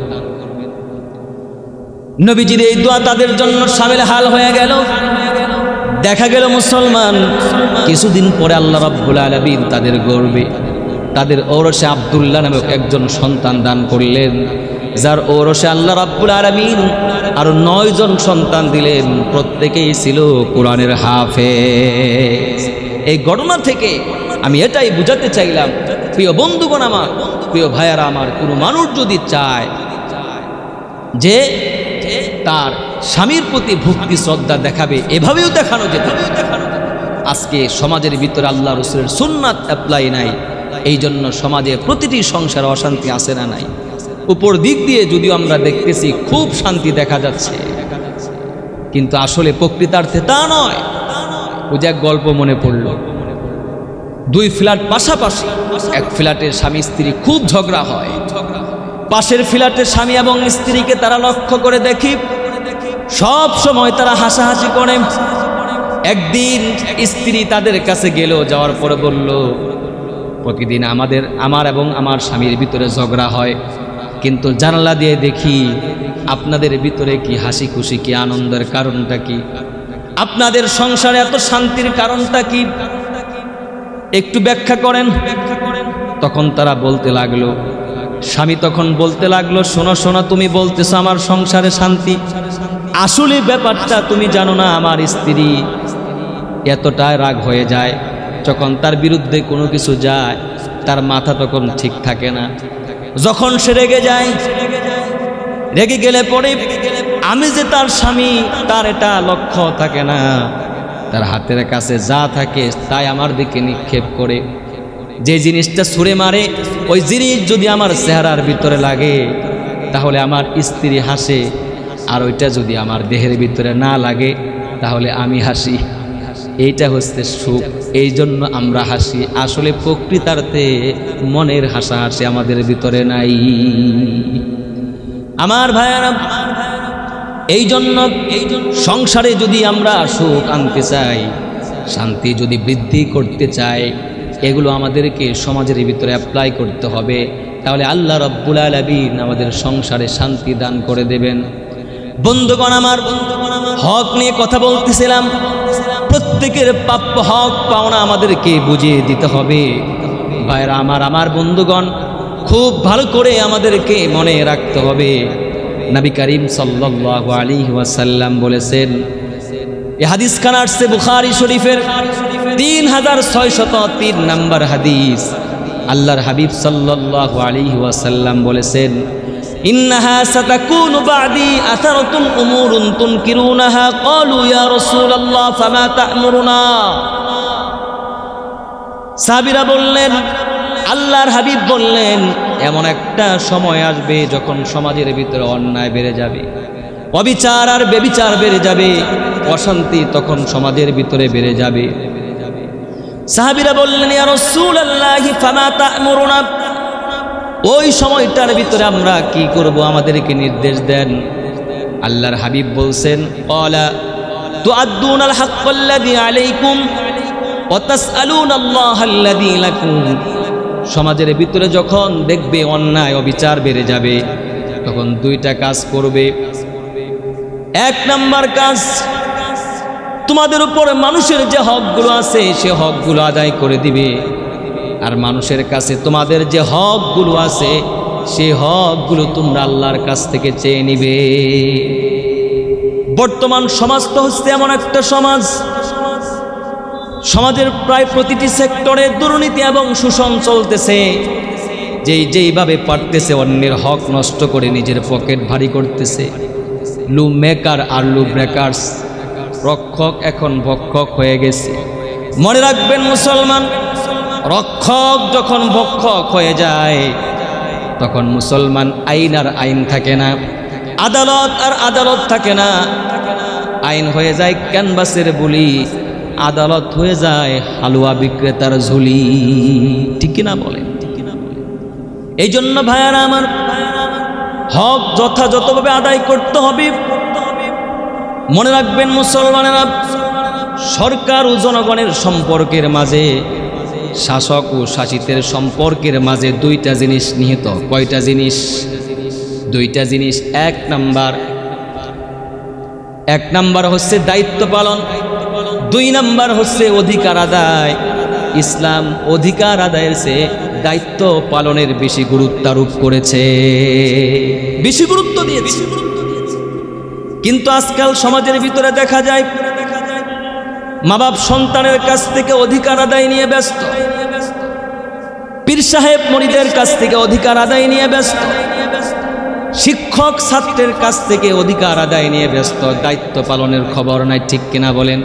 নবীজির এই দোয়া তাদের জন্য সামিল হাল হয়ে গেল। দেখা গেল মুসলমান, কিছুদিন পরে আল্লাহ রব্বুল আলমিন তাদের গর্বে তাদের ঔরসে আবদুল্লাহ নামক একজন সন্তান দান করলেন। যার ঔরসে আল্লাহ রাব্বুল আলমিন আরও নয় জন সন্তান দিলেন, প্রত্যেকেই ছিল কোরআনের হাফে এই ঘটনা থেকে আমি এটাই বুঝাতে চাইলাম, প্রিয় বন্ধুগণ আমার, প্রিয় ভাইয়ারা আমার, কোনো মানুষ যদি চায় যে তার স্বামীর প্রতি ভক্তি, শ্রদ্ধা দেখাবে, এভাবেও দেখানো যেত। আজকে সমাজের ভিতরে আল্লাহ রসুলের সুন্নাত অ্যাপ্লাই নাই। এই জন্য সমাজে প্রতিটি সংসার অশান্তি আসে না নাই। উপর দিক দিয়ে যদিও আমরা দেখতেছি খুব শান্তি দেখা যাচ্ছে। কিন্তু আসলে প্রকৃতার্থে তা নয়। ও যে এক গল্প মনে পড়ল। দুই ফ্ল্যাট পাশাপাশি এক ফ্ল্যাটের স্বামী স্ত্রী খুব ঝগড়া হয়। পাশের ফ্ল্যাটের স্বামী এবং স্ত্রীকে তারা লক্ষ্য করে দেখি। সব সময় তারা হাসাহাসি করে। একদিন স্ত্রী তাদের কাছে গেল, যাওয়ার পরে বলল প্রতিদিন আমাদের, আমার এবং আমার স্বামীর ভিতরে ঝগড়া হয়। কিন্তু জানলা দিয়ে দেখি আপনাদের ভিতরে কি হাসি খুশি, কি আনন্দের কারণটা কি? আপনাদের সংসারে এত শান্তির কারণটা কি? একটু ব্যাখ্যা করেন। তখন তারা বলতে লাগল, স্বামী তখন বলতে লাগল, শোনো শোনো, তুমি বলতেছো আমার সংসারে শান্তি। আসলে ব্যাপারটা তুমি জানো না, আমার স্ত্রী এতটাই রাগ হয়ে যায়। যখন তার বিরুদ্ধে কোনো কিছু যায়, তার মাথা তখন ঠিক থাকে না। যখন সে রেগে যায়, রেগে গেলে পরে আমি যে তার স্বামী, তার এটা লক্ষ্য থাকে না। তার হাতের কাছে যা থাকে, তাই আমার দিকে নিক্ষেপ করে। যে জিনিসটা ছুঁড়ে মারে, ওই জিনিস যদি আমার চেহারার ভিতরে লাগে, তাহলে আমার স্ত্রী হাসে। আর ওইটা যদি আমার দেহের ভিতরে না লাগে, তাহলে আমি হাসি। এইটা হচ্ছে সুখ। এই জন্য আমরা হাসি। আসলে প্রকৃতার্থে মনের হাসা হাসি আমাদের ভিতরে নাই। আমার ভাইয়ারা এই জন্য সংসারে যদি আমরা সুখ আনতে চাই, শান্তি যদি বৃদ্ধি করতে চাই, এগুলো আমাদেরকে সমাজের ভিতরে অ্যাপ্লাই করতে হবে। তাহলে আল্লাহ রব্বুল আলমিন আমাদের সংসারে শান্তি দান করে দেবেন। বন্ধুগণ আমার, হক নিয়ে কথা বলতেছিলাম। প্রত্যেকের প্রাপ্য হক, পাওনা আমাদেরকে বুঝিয়ে দিতে হবে। ভাইরা আমার আমার বন্ধুগণ, খুব ভালো করে আমাদেরকে মনে রাখতে হবে। নবী করিম সাল্লাল্লাহু আলাইহি ওয়াসাল্লাম বলেছেন এই হাদিস খান আসছে বুখারী শরীফের তিন হাজার ছয়শত তিন নম্বর হাদিস। আল্লাহর হাবিব সাল্লাল্লাহু আলাইহি ওয়াসাল্লাম বলেছেন ইন্নাহা সাতাকুনু বাদি আথারাতুন উমুরুন তুনকিরুনাহা। ক্বালু ইয়া রাসূলুল্লাহ, ফামা তা'মুরুনা। সাহাবীরা বললেন, আল্লাহর হাবিব বললেন, এমন একটা সময় আসবে যখন সমাজের ভিতরে অন্যায় বেড়ে যাবে, অবিচার আর বেবিচার বেড়ে যাবে, অশান্তি তখন সমাজের ভিতরে বেড়ে যাবে। সাহাবিরা বললেন, ইয়া রাসূলুল্লাহি, ফামা তা'মুরুনা। ওই সময়টার ভিতরে আমরা কি করব? আমাদেরকে নির্দেশ দেন। আল্লাহর হাবিব বলছেন, ক্বালা তুআদ্দুনাল হাক্কাল্লাযী আলাইকুম ওয়া তাসআলুনাল্লাহাল্লাযী লাকুম। সমাজের ভিতরে যখন দেখবে অন্যায়, অবিচার বেড়ে যাবে, তখন দুইটা কাজ করবে। এক নাম্বার কাজ, তোমাদের উপরে মানুষের যে হকগুলো আছে, সে হকগুলো আদায় করে দিবে। আর মানুষের কাছে তোমাদের যে হকগুলো আছে, সে হকগুলো তোমরা আল্লাহর কাছ থেকে চেয়ে নিবে। বর্তমান সমাজ তো হচ্ছে এমন একটা সমাজ। সমাজের প্রায় প্রতিটি সেক্টরে দুর্নীতি এবং শোষণ চলতেছে। যেই যেইভাবে পারতেছে অন্যের হক নষ্ট করে নিজের পকেট ভারী করতেছে। লু মেকার আর লু ব্রেকার্স রক্ষক এখন ভক্ষক হয়ে গেছে। মনে রাখবেন মুসলমান রক্ষক যখন ভক্ষক হয়ে যায়, তখন মুসলমান আইন আর আইন থাকে না, আদালত আর আদালত থাকে না। আইন হয়ে যায় ক্যানভাসের বুলি, আদালত হয়ে যায় হালুয়া বিক্রেতার ঝুলি। ঠিক না বলেন? এই জন্য ভাইয়ারা আমার, হক যথাযথভাবে আদায় করতে হবে। মনে রাখবেন মুসলমানেরা সরকার ও জনগণের সম্পর্কের মাঝে শাসক ও শাসিতের সম্পর্কের মাঝে দুইটা জিনিস নিহিত। কয়টা জিনিস? দুইটা জিনিস। এক নাম্বার এক নাম্বার হচ্ছে দায়িত্ব পালন। দুই নাম্বার হচ্ছে অধিকার আদায়। ইসলাম অধিকার আদায়ের চেয়ে দায়িত্ব পালনের বেশি গুরুত্ব আরোপ করেছে। বেশি গুরুত্ব দিয়েছে। কিন্তু আজকাল সমাজের ভিতরে দেখা যায় মা বাপ সন্তানের কাছ থেকে অধিকার আদায় নিয়ে ব্যস্ত। পীর সাহেব মরিদের কাছ থেকে অধিকার আদায় নিয়ে ব্যস্ত। শিক্ষক ছাত্রের কাছ থেকে অধিকার আদায় নিয়ে ব্যস্ত। দায়িত্ব পালনের খবর নাই, ঠিক কিনা বলেন?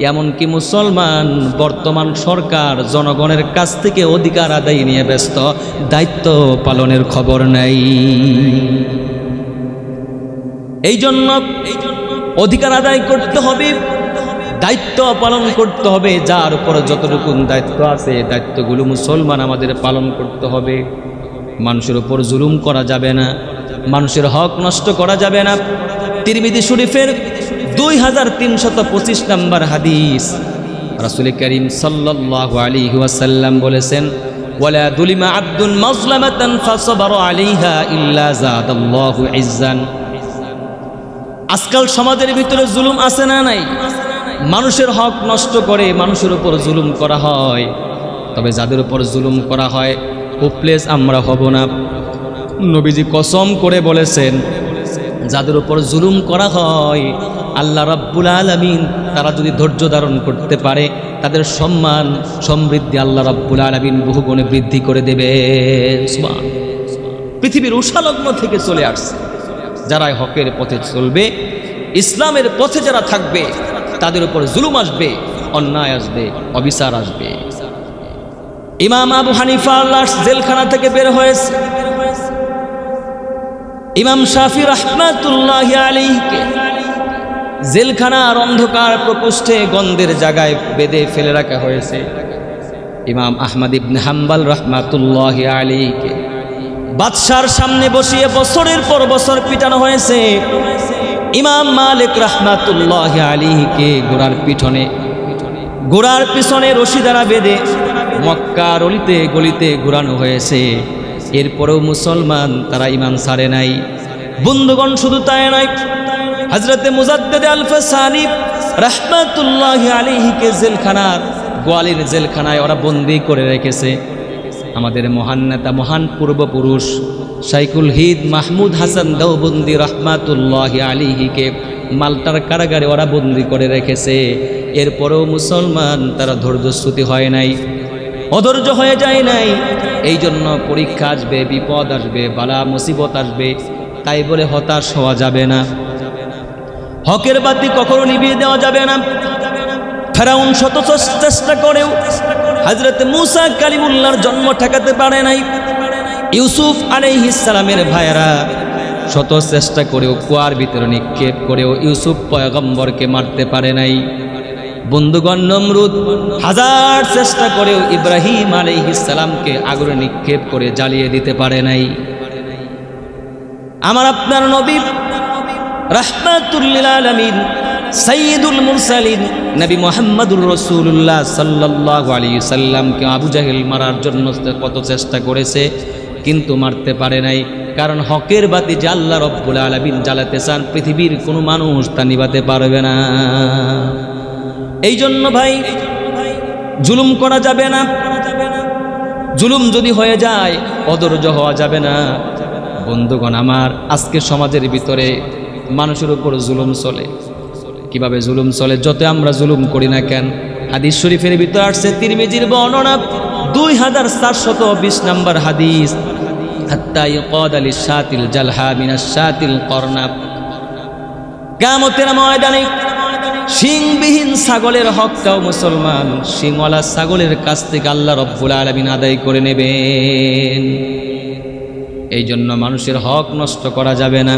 এমনকি মুসলমান, বর্তমান সরকার, জনগণের কাছ থেকে অধিকার আদায় নিয়ে ব্যস্ত। দায়িত্ব পালনের খবর নাই। এই জন্য অধিকার আদায় করতে হবে। দায়িত্ব পালন করতে হবে, যার উপর যতটুকু দায়িত্ব আছে দায়িত্বগুলো মুসলমান আমাদের পালন করতে হবে। মানুষের উপর জুলুম করা যাবে না, মানুষের হক নষ্ট করা যাবে না। তিরমিদি শরীফের দুই হাজার তিনশত পঁচিশ নম্বর হাদিস, রাসুল করিম সাল্লাহ আলী ওয়াসাল্লাম বলেছেন, ওয়ালা দুলিমা আব্দুল মাজলামাতান ফাসবারু আলাইহা ইল্লা জাদাল্লাহু ইজ্জান। আজকাল সমাজের ভিতরে জুলুম আছে না নাই? মানুষের হক নষ্ট করে মানুষের উপর জুলুম করা হয়। তবে যাদের উপর জুলুম করা হয় হোপলেস আমরা হব না। নবীজি কসম করে বলেছেন, যাদের উপর জুলুম করা হয়, আল্লাহ রাব্বুল আলমিন তারা যদি ধৈর্য ধারণ করতে পারে, তাদের সম্মান, সমৃদ্ধি আল্লাহ রাব্বুল আলমিন বহুগুণে বৃদ্ধি করে দেবে। পৃথিবীর উষালগ্ন থেকে চলে আসছে। যারা হকের পথে চলবে, ইসলামের পথে যারা থাকবে তাদের উপর জুলুম আসবে, অন্যায় আসবে, অবিচার আসবে। ইমাম আবু হানিফা আল্লাহ জেলখানা থেকে বের হয়েছে। ইমাম শাফি রহমাতুল্লাহ আলীকে জেলখানার অন্ধকার প্রকোষ্ঠে গন্ধের জায়গায় বেঁধে ফেলে রাখা হয়েছে। ইমাম আহমদ ইবনে হাম্বাল রহমাতুল্লাহ আলীকে বাদশার সামনে বসিয়ে বছরের পর বছর পিটানো হয়েছে। ইমাম মালিক রহমাতুল্লাহ আলীকে গোড়ার পিঠনে গোড়ার পিছনে রশি দ্বারা বেঁধে মক্কার গলিতে ঘুরানো হয়েছে। এরপরেও মুসলমান তারা ইমান ছাড়ে নাই। বন্ধুগণ, শুধু তাই নয় হজরতে মুজাদ্দেদ আলফা সানিব রহমাতুল্লাহ আলীকে জেলখানার গোয়ালির জেলখানায় ওরা বন্দি করে রেখেছে। আমাদের মহান নেতা, মহান পূর্বপুরুষ সাইকুল হিদ মাহমুদ হাসান দেওবন্দি রহমাতুল্লাহ আলিহিকে মালটার কারাগারে ওরা বন্দি করে রেখেছে। এরপরেও মুসলমান, তারা ধৈর্যশ্রুতি হয় নাই, অধৈর্য হয়ে যায় নাই। এই জন্য পরীক্ষা আসবে, বিপদ আসবে, বালা মুসিবত আসবে, তাই বলে হতাশ হওয়া যাবে না। হকের বাতি কখনো নিভিয়ে দেওয়া যাবে না। ফেরাউন শত চেষ্টা করেও হাজরতে মুসা কালিমুল্লাহর জন্ম ঠেকাতে পারে নাই। ইউসুফ আলাইহিসালামের ভাইয়েরা, শত চেষ্টা করেও কুয়ার ভিতরে নিক্ষেপ করেও ইউসুফ পয়গম্বরকে মারতে পারে নাই। বন্ধুগণ, নমরুদ হাজার চেষ্টা করেও ইব্রাহিম আলাইহিসালামকে আগুনে নিক্ষেপ করে জ্বালিয়ে দিতে পারে নাই। আমার আপনার নবী রাহমাতুল্লিল সৈয়দুল মুরসালিন, নবী মোহাম্মদুর রসুল্লাহ সাল্লাহ আলী সাল্লামকে আবু জাহেল মারার জন্য কত চেষ্টা করেছে। কিন্তু মারতে পারে নাই, কারণ হকের বাতি আল্লাহ রব্বুল আলমিন জ্বালাতে চান, পৃথিবীর কোনো মানুষ তা নিবাতে পারবে না। এই জন্য ভাই, জুলুম করা যাবে না। জুলুম যদি হয়ে যায় অদর্য হওয়া যাবে না। বন্ধুগণ, আমার আজকে সমাজের ভিতরে মানুষের উপর জুলুম চলে। কীভাবে জুলুম চলে? যত আমরা জুলুম করি না কেন, হাদিস শরীফের ভিতরে আসছে, তিরমিজির বর্ণনা দুই হাজার চারশত বিশ নম্বর হাদিস। আলী সিংবিহীন ছাগলের হকটাও মুসলমান সিংওয়ালা ছাগলের কাছ থেকে আল্লাহ রব্বুল আলমিন আদায় করে নেবেন। এই জন্য মানুষের হক নষ্ট করা যাবে না।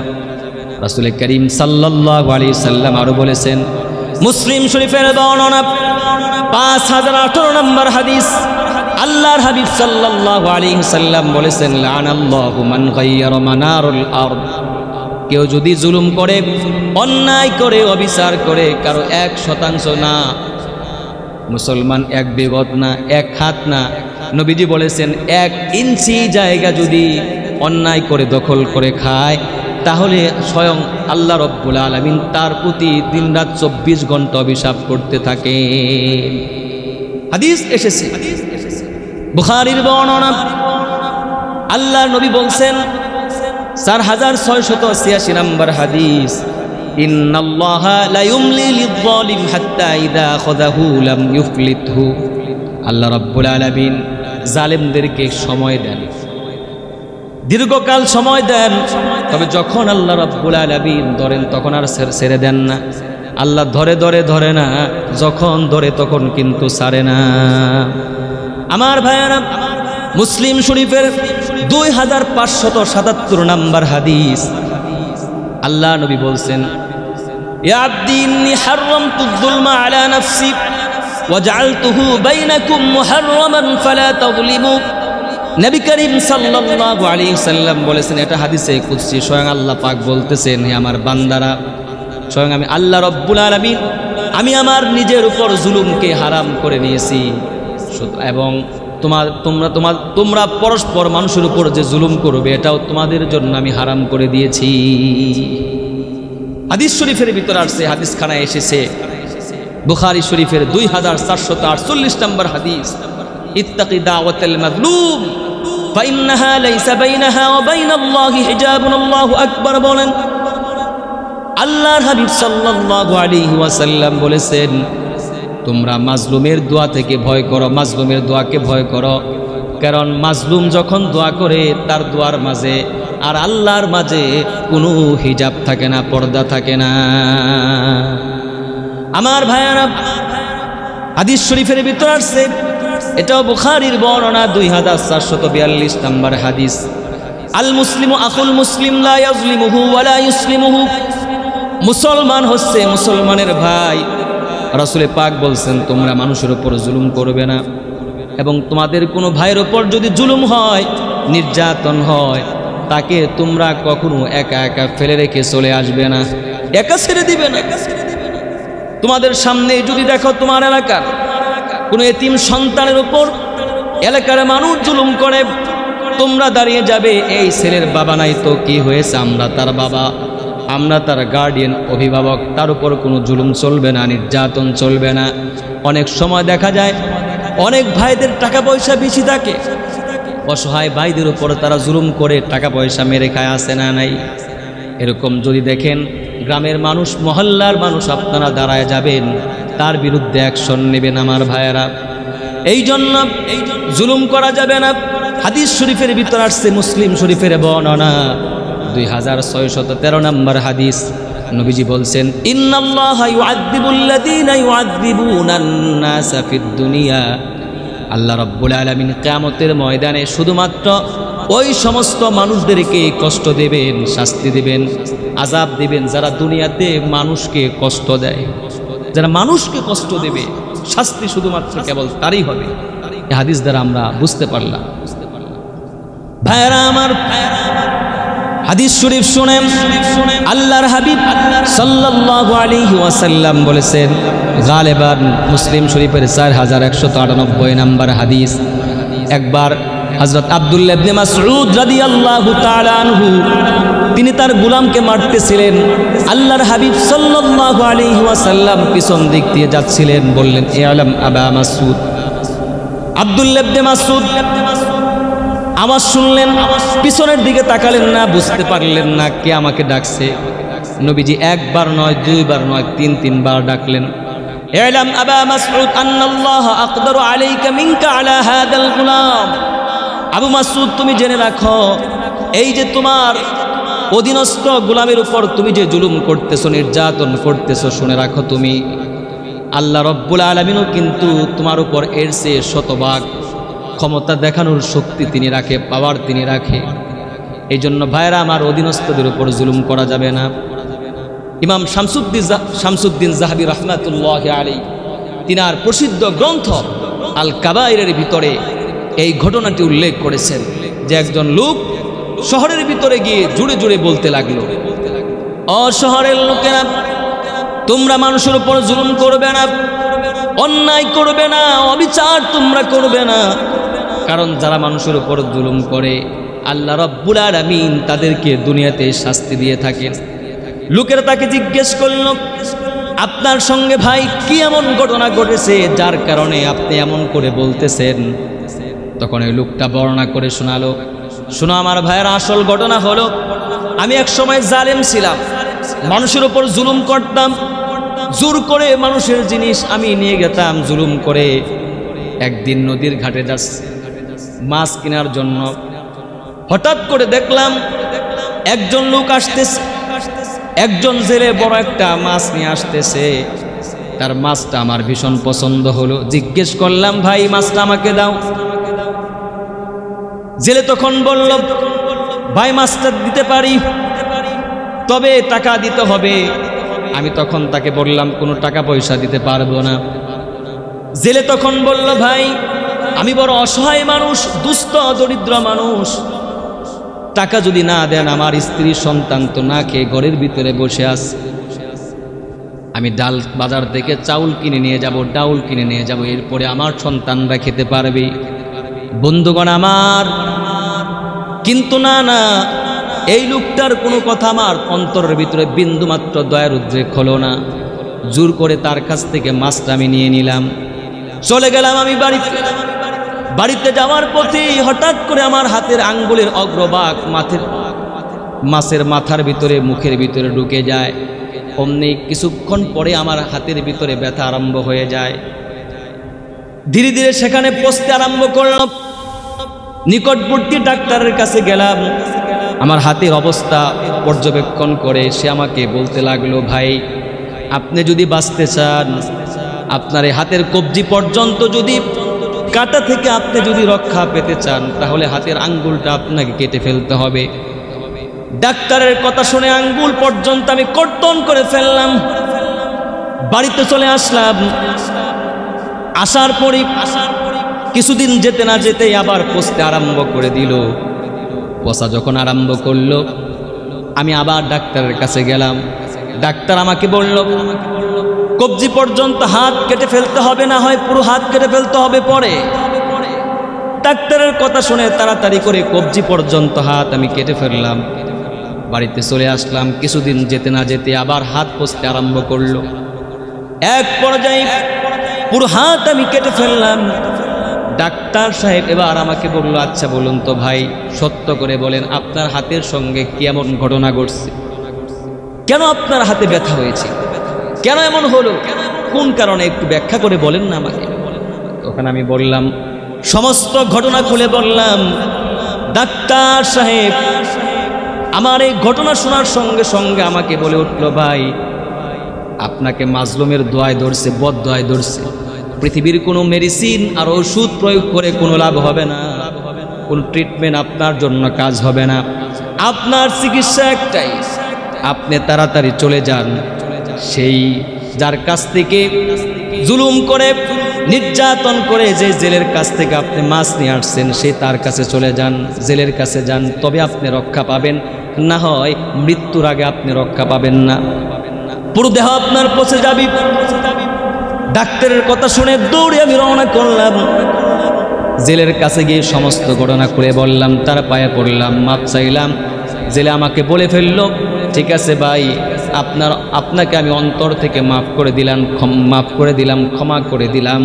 রাসুল করিম সাল্লাহ আলী সাল্লাম আরও বলেছেন, মুসলিম শরীফের বর্ণনা পাঁচ হাজার আঠারো নম্বর হাদিস। আল্লাহর হাবিব সাল্লাহ আলী সাল্লাম বলেছেন, লানাল্লাহু কেউ যদি জুলুম করে, অন্যায় করে, অবিচার করে, কারও এক শতাংশ না, মুসলমান এক বিগত না, এক হাত না, নবীজি বলেছেন, এক ইঞ্চি জায়গা যদি অন্যায় করে, দখল করে খায়, তাহলে স্বয়ং আল্লাহ রব্বুল আলমিন তার প্রতি দিন রাত চব্বিশ ঘণ্টা অভিশাপ করতে থাকে হাদিস এসেছে। বুখারির বর্ণনা। আল্লাহ নবী বলছেন, চার হাজার ছয় শত ছিয়াশি নম্বর হাদিস আল্লাহ জালেমদেরকে সময় দেন। দীর্ঘকাল সময় দেন, তবে যখন আল্লাহ রব্বুল আলমিন ধরেন, তখন আর ছেড়ে দেন না। আল্লাহ ধরে ধরে ধরে না, যখন ধরে তখন কিন্তু সারে না। আমার ভাইয়ারা, মুসলিম শরীফের দুই হাজার পাঁচশত সাতাত্তর নাম্বার হাদিস। আল্লাহ নবী বলছেন সাল্লাম বলেছেন, এটা হাদিসে স্বয়ং আল্লাহ পাক বলতেছেন আমার বান্দারা, স্বয়ং আমি আল্লাহ আমি আমার নিজের উপর জুলুমকে হারাম করে নিয়েছি। এবং তোমার তোমরা তোমার তোমরা পরস্পর মানুষের উপর যে জুলুম করবে এটাও তোমাদের জন্য আমি হারাম করে দিয়েছি হাদিস শরীফের ভিতরে আসছে হাদিস খানায় এসেছে বুখারি শরীফের দুই হাজার চারশত আটচল্লিশ নম্বর হাদিস ইত্তাকি দাওয়াতাল মাজলুম فإنها ليس بينها وبين الله حجاب الله أكبر বলেন আল্লাহর হাবিব সাল্লাল্লাহু আলাইহি ওয়াসাল্লাম বলেছেন তোমরা মাজলুমের দোয়া থেকে ভয় করো, মাজলুমের দোয়াকে ভয় করো। কারণ মাজলুম যখন দোয়া করে, তার দোয়ার মাঝে আর আল্লাহর মাঝে কোনো হিজাব থাকে না, পর্দা থাকে না। আমার ভাইয়ারা, হাদিস শরীফের ভিতর আসছে, এটাও বুখারির বর্ণনা দুই হাজার চারশত বিয়াল্লিশ নাম্বার হাদিস। আল মুসলিম আকুল মুসলিম ইউসলিমুহু। মুসলমান হচ্ছে মুসলমানের ভাই। রাসূলে পাক বলছেন, তোমরা মানুষের ওপর জুলুম করবে না এবং তোমাদের কোনো ভাইয়ের ওপর যদি জুলুম হয়, নির্যাতন হয়, তাকে তোমরা কখনো একা একা ফেলে রেখে চলে আসবে না, একা ছেড়ে দিবে না। তোমাদের সামনে যদি দেখো তোমার এলাকার কোনো এতিম সন্তানের ওপর এলাকার মানুষ জুলুম করে, তোমরা দাঁড়িয়ে যাবে, এই ছেলের বাবা নাই তো, কি হয়েছে আমরা তার বাবা? আমরা তার গার্ডিয়ান অভিভাবক, তার উপর কোনো জুলুম চলবে না, নির্যাতন চলবে না। অনেক সময় দেখা যায়, অনেক ভাইদের টাকা পয়সা বেশি থাকে। অসহায় ভাইদের উপর তারা জুলুম করে টাকা পয়সা মেরে খায়, আসে না, নাই। এরকম যদি দেখেন, গ্রামের মানুষ, মহল্লার মানুষ আপনারা দাঁড়ায় যাবেন, তার বিরুদ্ধে অ্যাকশন নেবেন আমার ভাইয়েরা। এই জন্য জুলুম করা যাবে না। হাদিস শরীফের ভিতর আসছে মুসলিম শরীফের বর্ণনা। দুই হাজার ছয়শত তেরো নম্বর হাদিস নবীজি বলছেন আল্লাহ রব্বুল আলমিন কেমতের ময়দানে শুধুমাত্র ওই সমস্ত মানুষদেরকে কষ্ট দেবেন, শাস্তি দেবেন আজাব দেবেন যারা দুনিয়াতে মানুষকে কষ্ট দেয়। যারা মানুষকে কষ্ট দেবে, শাস্তি শুধুমাত্র কেবল তারই হবে। হাদিস দ্বারা আমরা বুঝতে পারলাম। ভাইরা আমার হাদিস শরীফ শুনেন আল্লাহর হাবিব সাল্লাল্লাহু আলাইহি ওয়াসাল্লাম বলেছেন, গালেবান মুসলিম শরীফের চার হাজার আটানব্বই নম্বর হাদিস। একবার হজরত আবদুল্লাহ ইবনে মাসউদ রাদিয়াল্লাহু তাআলা আনহু, তিনি তার গুলামকে মারতেছিলেন। আল্লাহর হাবিব সাল্লাল্লাহু আলাইহি ওয়াসাল্লাম পিছন দিক দিয়ে যাচ্ছিলেন, বললেন, এ আলম আবা মাসউদ। আবদুল্লাহ ইবনে মাসউদ আওয়াজ শুনলেন, পিছনের দিকে তাকালেন না, বুঝতে পারলেন না কে আমাকে ডাকছে। নবীজি একবার নয়, দুইবার নয়, তিন, তিনবার ডাকলেন। এলাম আবা মাসউদ আন্নাল্লাহ আকদারু আলাইকা মিনকা আলা হাদাল গুলাম। আবু মাসউদ, তুমি জেনে রাখো, এই যে তোমার অধীনস্থ গোলামের উপর তুমি যে জুলুম করতেছো, নির্যাতন করতেছো, শুনে রাখো তুমি। আল্লাহ রব্বুল আলমিনও কিন্তু তোমার উপর এর চেয়ে শতভাগ ক্ষমতা দেখানোর শক্তি তিনি রাখে পাওয়ার তিনি রাখে। এই জন্য ভাইরা আমার অধীনস্থদের উপর জুলুম করা যাবে না। ইমাম শামসুদ্দিন শামসুদ্দিন জাহাবি রহমাতুল্লাহ আলী তিনার প্রসিদ্ধ গ্রন্থ আল কাবাইরের ভিতরে এই ঘটনাটি উল্লেখ করেছেন যে একজন লোক শহরের ভিতরে গিয়ে জুড়ে জুড়ে বলতে লাগল অশহরের লোকেরা, তোমরা মানুষের উপর জুলুম করবে না, অন্যায় করবে না, অবিচার তোমরা করবে না কারণ যারা মানুষের উপর জুলুম করে, আল্লাহ রব্বুল আমিন তাদেরকে দুনিয়াতে শাস্তি দিয়ে থাকেন। লোকেরা তাকে জিজ্ঞেস করল, আপনার সঙ্গে ভাই, কি এমন ঘটনা ঘটেছে যার কারণে আপনি এমন করে বলতেছেন? তখন ওই লোকটা বর্ণনা করে শোনালো, শোনো আমার ভাইয়ের আসল ঘটনা হলো, আমি এক সময় জালেম ছিলাম, মানুষের উপর জুলুম করতাম, জোর করে মানুষের জিনিস আমি নিয়ে গেতাম, জুলুম করে একদিন নদীর ঘাটে যাচ্ছে। মাছ কেনার জন্য। হঠাৎ করে দেখলাম, একজন লোক আসতেছে। একজন জেলে বড় একটা মাছ নিয়ে আসতেছে। তার মাছটা আমার ভীষণ পছন্দ হলো। জিজ্ঞেস করলাম, ভাই, মাছটা আমাকে দাও। জেলে তখন বলল, ভাই, মাছটা দিতে পারি, তবে টাকা দিতে হবে। আমি তখন তাকে বললাম, কোনো টাকা পয়সা দিতে পারব না। জেলে তখন বলল, ভাই আমি বড় অসহায় মানুষ, দুস্থ, দরিদ্র মানুষ। টাকা যদি না দেন, আমার স্ত্রী সন্তান তো না খেয়ে ঘরের ভিতরে বসে আস আমি ডাল বাজার থেকে চাউল কিনে নিয়ে যাব, ডাউল কিনে নিয়ে যাব, এরপরে আমার সন্তানরা খেতে পারবে। বন্ধুগণ আমার, কিন্তু না না, এই লোকটার কোনো কথা আমার অন্তরের ভিতরে বিন্দুমাত্র দয়ার উদ্রেক হলো না। জোর করে তার কাছ থেকে মাছটা আমি নিয়ে নিলাম। চলে গেলাম আমি বাড়িতে। বাড়িতে যাওয়ার পথে হঠাৎ করে আমার হাতের আঙ্গুলের অগ্রবাক মাথের মাছের মাথার ভিতরে, মুখের ভিতরে ঢুকে যায়। অমনি কিছুক্ষণ পরে আমার হাতের ভিতরে ব্যথা আরম্ভ হয়ে যায়। ধীরে ধীরে সেখানে পচতে আরম্ভ করলাম। নিকটবর্তী ডাক্তারের কাছে গেলাম। আমার হাতের অবস্থা পর্যবেক্ষণ করে সে আমাকে বলতে লাগল, ভাই, আপনি যদি বাঁচতে চান, আপনার হাতের কবজি পর্যন্ত যদি কাটা থেকে আপনি যদি রক্ষা পেতে চান, তাহলে হাতের আঙ্গুলটা আপনাকে কেটে ফেলতে হবে। ডাক্তারের কথা শুনে আঙ্গুল পর্যন্ত আমি কর্তন করে ফেললাম। বাড়িতে চলে আসলাম। আসার পরে কিছুদিন যেতে না যেতেই আবার পচতে আরম্ভ করে দিল। পচা যখন আরম্ভ করল, আমি আবার ডাক্তারের কাছে গেলাম। ডাক্তার আমাকে বলল কবজি পর্যন্ত হাত কেটে ফেলতে হবে, না হয় পুরো হাত কেটে ফেলতে হবে পরে। ডাক্তারের কথা শুনে তাড়াতাড়ি করে কবজি পর্যন্ত হাত আমি কেটে ফেললাম। বাড়িতে চলে আসলাম, কিছুদিন যেতে না যেতে আবার হাত পচতে আরম্ভ করল। এক পর্যায়ে পুরো হাত আমি কেটে ফেললাম। ডাক্তার সাহেব এবার আমাকে বলল আচ্ছা বলুন তো ভাই, সত্য করে বলেন, আপনার হাতের সঙ্গে কেমন ঘটনা ঘটছে? কেন আপনার হাতে ব্যথা হয়েছে? কেন এমন হলো? কোন কারণে একটু ব্যাখ্যা করে বলেন না আমাকে। তখন আমি বললাম সমস্ত ঘটনা খুলে বললাম ডাক্তার সাহেব আমার এই ঘটনা শোনার সঙ্গে সঙ্গে আমাকে বলে উঠল ভাই আপনাকে মাজলুমের দোয়ায় ধরছে বদ দোয়ায় ধরছে। পৃথিবীর কোনো মেডিসিন আর ওষুধ প্রয়োগ করে কোনো লাভ হবে না। কোনো ট্রিটমেন্ট আপনার জন্য কাজ হবে না। আপনার চিকিৎসা একটাই আপনি তাড়াতাড়ি চলে যান। সেই যার কাছ থেকে জুলুম করে, নির্যাতন করে যে জেলের কাছ থেকে আপনি মাছ নিয়ে আসছেন, সে তার কাছে চলে যান, জেলের কাছে যান, তবে আপনি রক্ষা পাবেন। না হয় মৃত্যুর আগে আপনি রক্ষা পাবেন না। পুরো দেহ আপনার পচে যাবি। ডাক্তারের কথা শুনে দৌড়ে আমি রওনা করলাম। জেলের কাছে গিয়ে সমস্ত ঘটনা করে বললাম, তার পায়ে পড়লাম, মাপ চাইলাম। জেলে আমাকে বলে ফেলল, ঠিক আছে ভাই আপনার, আপনাকে আমি অন্তর থেকে মাফ করে দিলাম মাফ করে দিলাম, ক্ষমা করে দিলাম।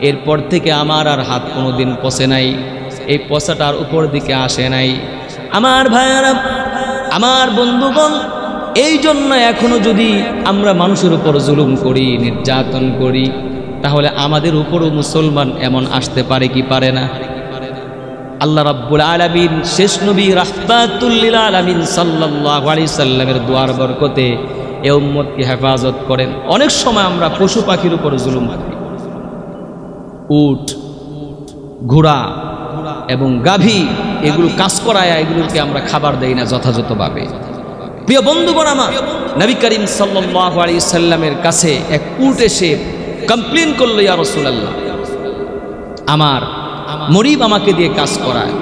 এরপর থেকে আমার আর হাত কোনো দিন পচে নাই। এই পচাটার উপর দিকে আসে নাই। আমার ভাইয়ারা, আমার বন্ধুগণ, এই জন্য এখনও যদি আমরা মানুষের উপর জুলুম করি, নির্যাতন করি, তাহলে আমাদের উপরও মুসলমান এমন আসতে পারে কি পারে না? আল্লাহ রাব্বুল আলামিন শেষ নবী রাহমাতুল্লিল আলামিন সাল্লাল্লাহু আলাইহি সাল্লামের দুয়ার বরকতে এ উম্মতকে হেফাজত করেন। অনেক সময় আমরা পশু পাখির উপর জুলুম করি। উট, ঘোড়া এবং গাভী, এগুলো কাজ করায়, এগুলোকে আমরা খাবার দেই না যথাযথভাবে। প্রিয় বন্ধুগণ আমার, নবী করিম সাল্লাল্লাহু আলাইহি সাল্লামের কাছে এক উট এসে কমপ্লেন করল, ইয়া রাসূলুল্লাহ, আমার মরিব আমাকে দিয়ে কাজ করায়।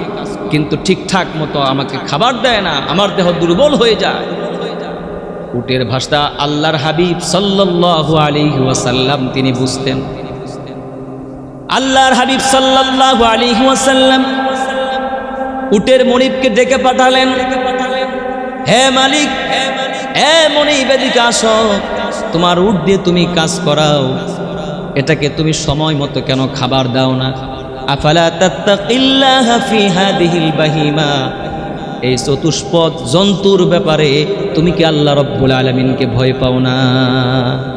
কিন্তু ঠিকঠাক মতো আমাকে খাবার দেয় না, আমার দেহ দুর্বল হয়ে যায়। উটের ভাষা আল্লাহর হাবিব সাল্লাল্লাহু আলাইহি ওয়াসাল্লাম তিনি বুঝতেন। আল্লাহর হাবিব সাল্লাল্লাহু আলাইহি ওয়াসাল্লাম উটের মনিবকে ডেকে পাঠালেন। হে মালিক, হে মনিব এদিকে আসো। তোমার উট দিয়ে তুমি কাজ করাও। এটাকে তুমি সময় মতো কেন খাবার দাও না? আফালা তাত্তাকিল্লাহা ফি হাদিহিল বাহিমা? এই চতুষ্পদ জন্তুর ব্যাপারে তুমি কি আল্লাহ রব্বুল আলমিনকে ভয় পাও না?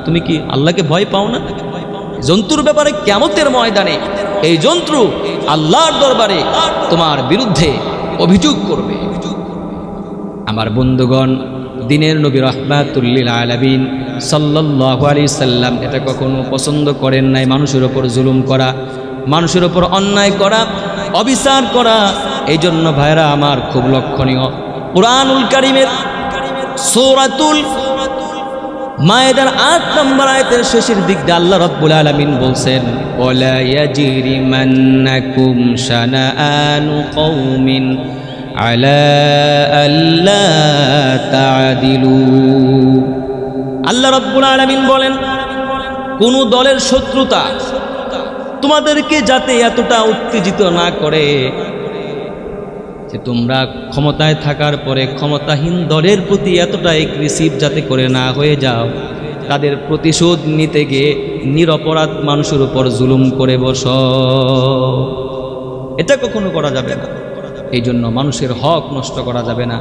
তুমি কি আল্লাহকে ভয় পাও না? জন্তুর ব্যাপারে কেমতের ময়দানে এই জন্তু আল্লাহর দরবারে তোমার বিরুদ্ধে অভিযোগ করবে। আমার বন্ধুগণ, দিনের নবী রহমাতুল্লিল আলবিন সাল্লাহ আলি সাল্লাম এটা কখনো পছন্দ করেন নাই মানুষের ওপর জুলুম করা। মানুষের ওপর অন্যায় করা, অবিচার করা এই জন্য ভাইরা আমার খুব লক্ষণীয়। পুরানুল কারিমের সৌরাতুল মায়েদার আট নম্বর আয়তের শেষের দিক দিয়ে আল্লাহ রব্বুল আলমিন বলছেন আলা আল্লাহ রব্বুল আলমিন বলেন, কোন দলের শত্রুতা তোমাদেরকে যাতে এতটা উত্তেজিত না করে যে তোমরা ক্ষমতায় থাকার পরে ক্ষমতাহীন দলের প্রতি এতটা এগ্রেসিভ যাতে করে না হয়ে যাও, তাদের প্রতিশোধ নিতে গিয়ে নিরপরাধ মানুষের উপর জুলুম করে বস। এটা কখনো করা যাবে না। এই জন্য মানুষের হক নষ্ট করা যাবে না।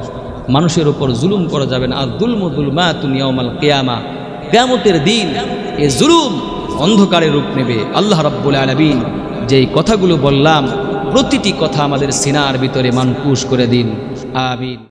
মানুষের উপর জুলুম করা যাবে না। আর দুলম দুলমা অমাল কেয়ামা। কেয়ামতের দিন এ জুলুম অন্ধকারে রূপ নেবে আল্লাহ রব্বুল আলমিন। যেই কথাগুলো বললাম, প্রতিটি কথা আমাদের সিনার ভিতরে মানকুশ করে দিন। আমিন।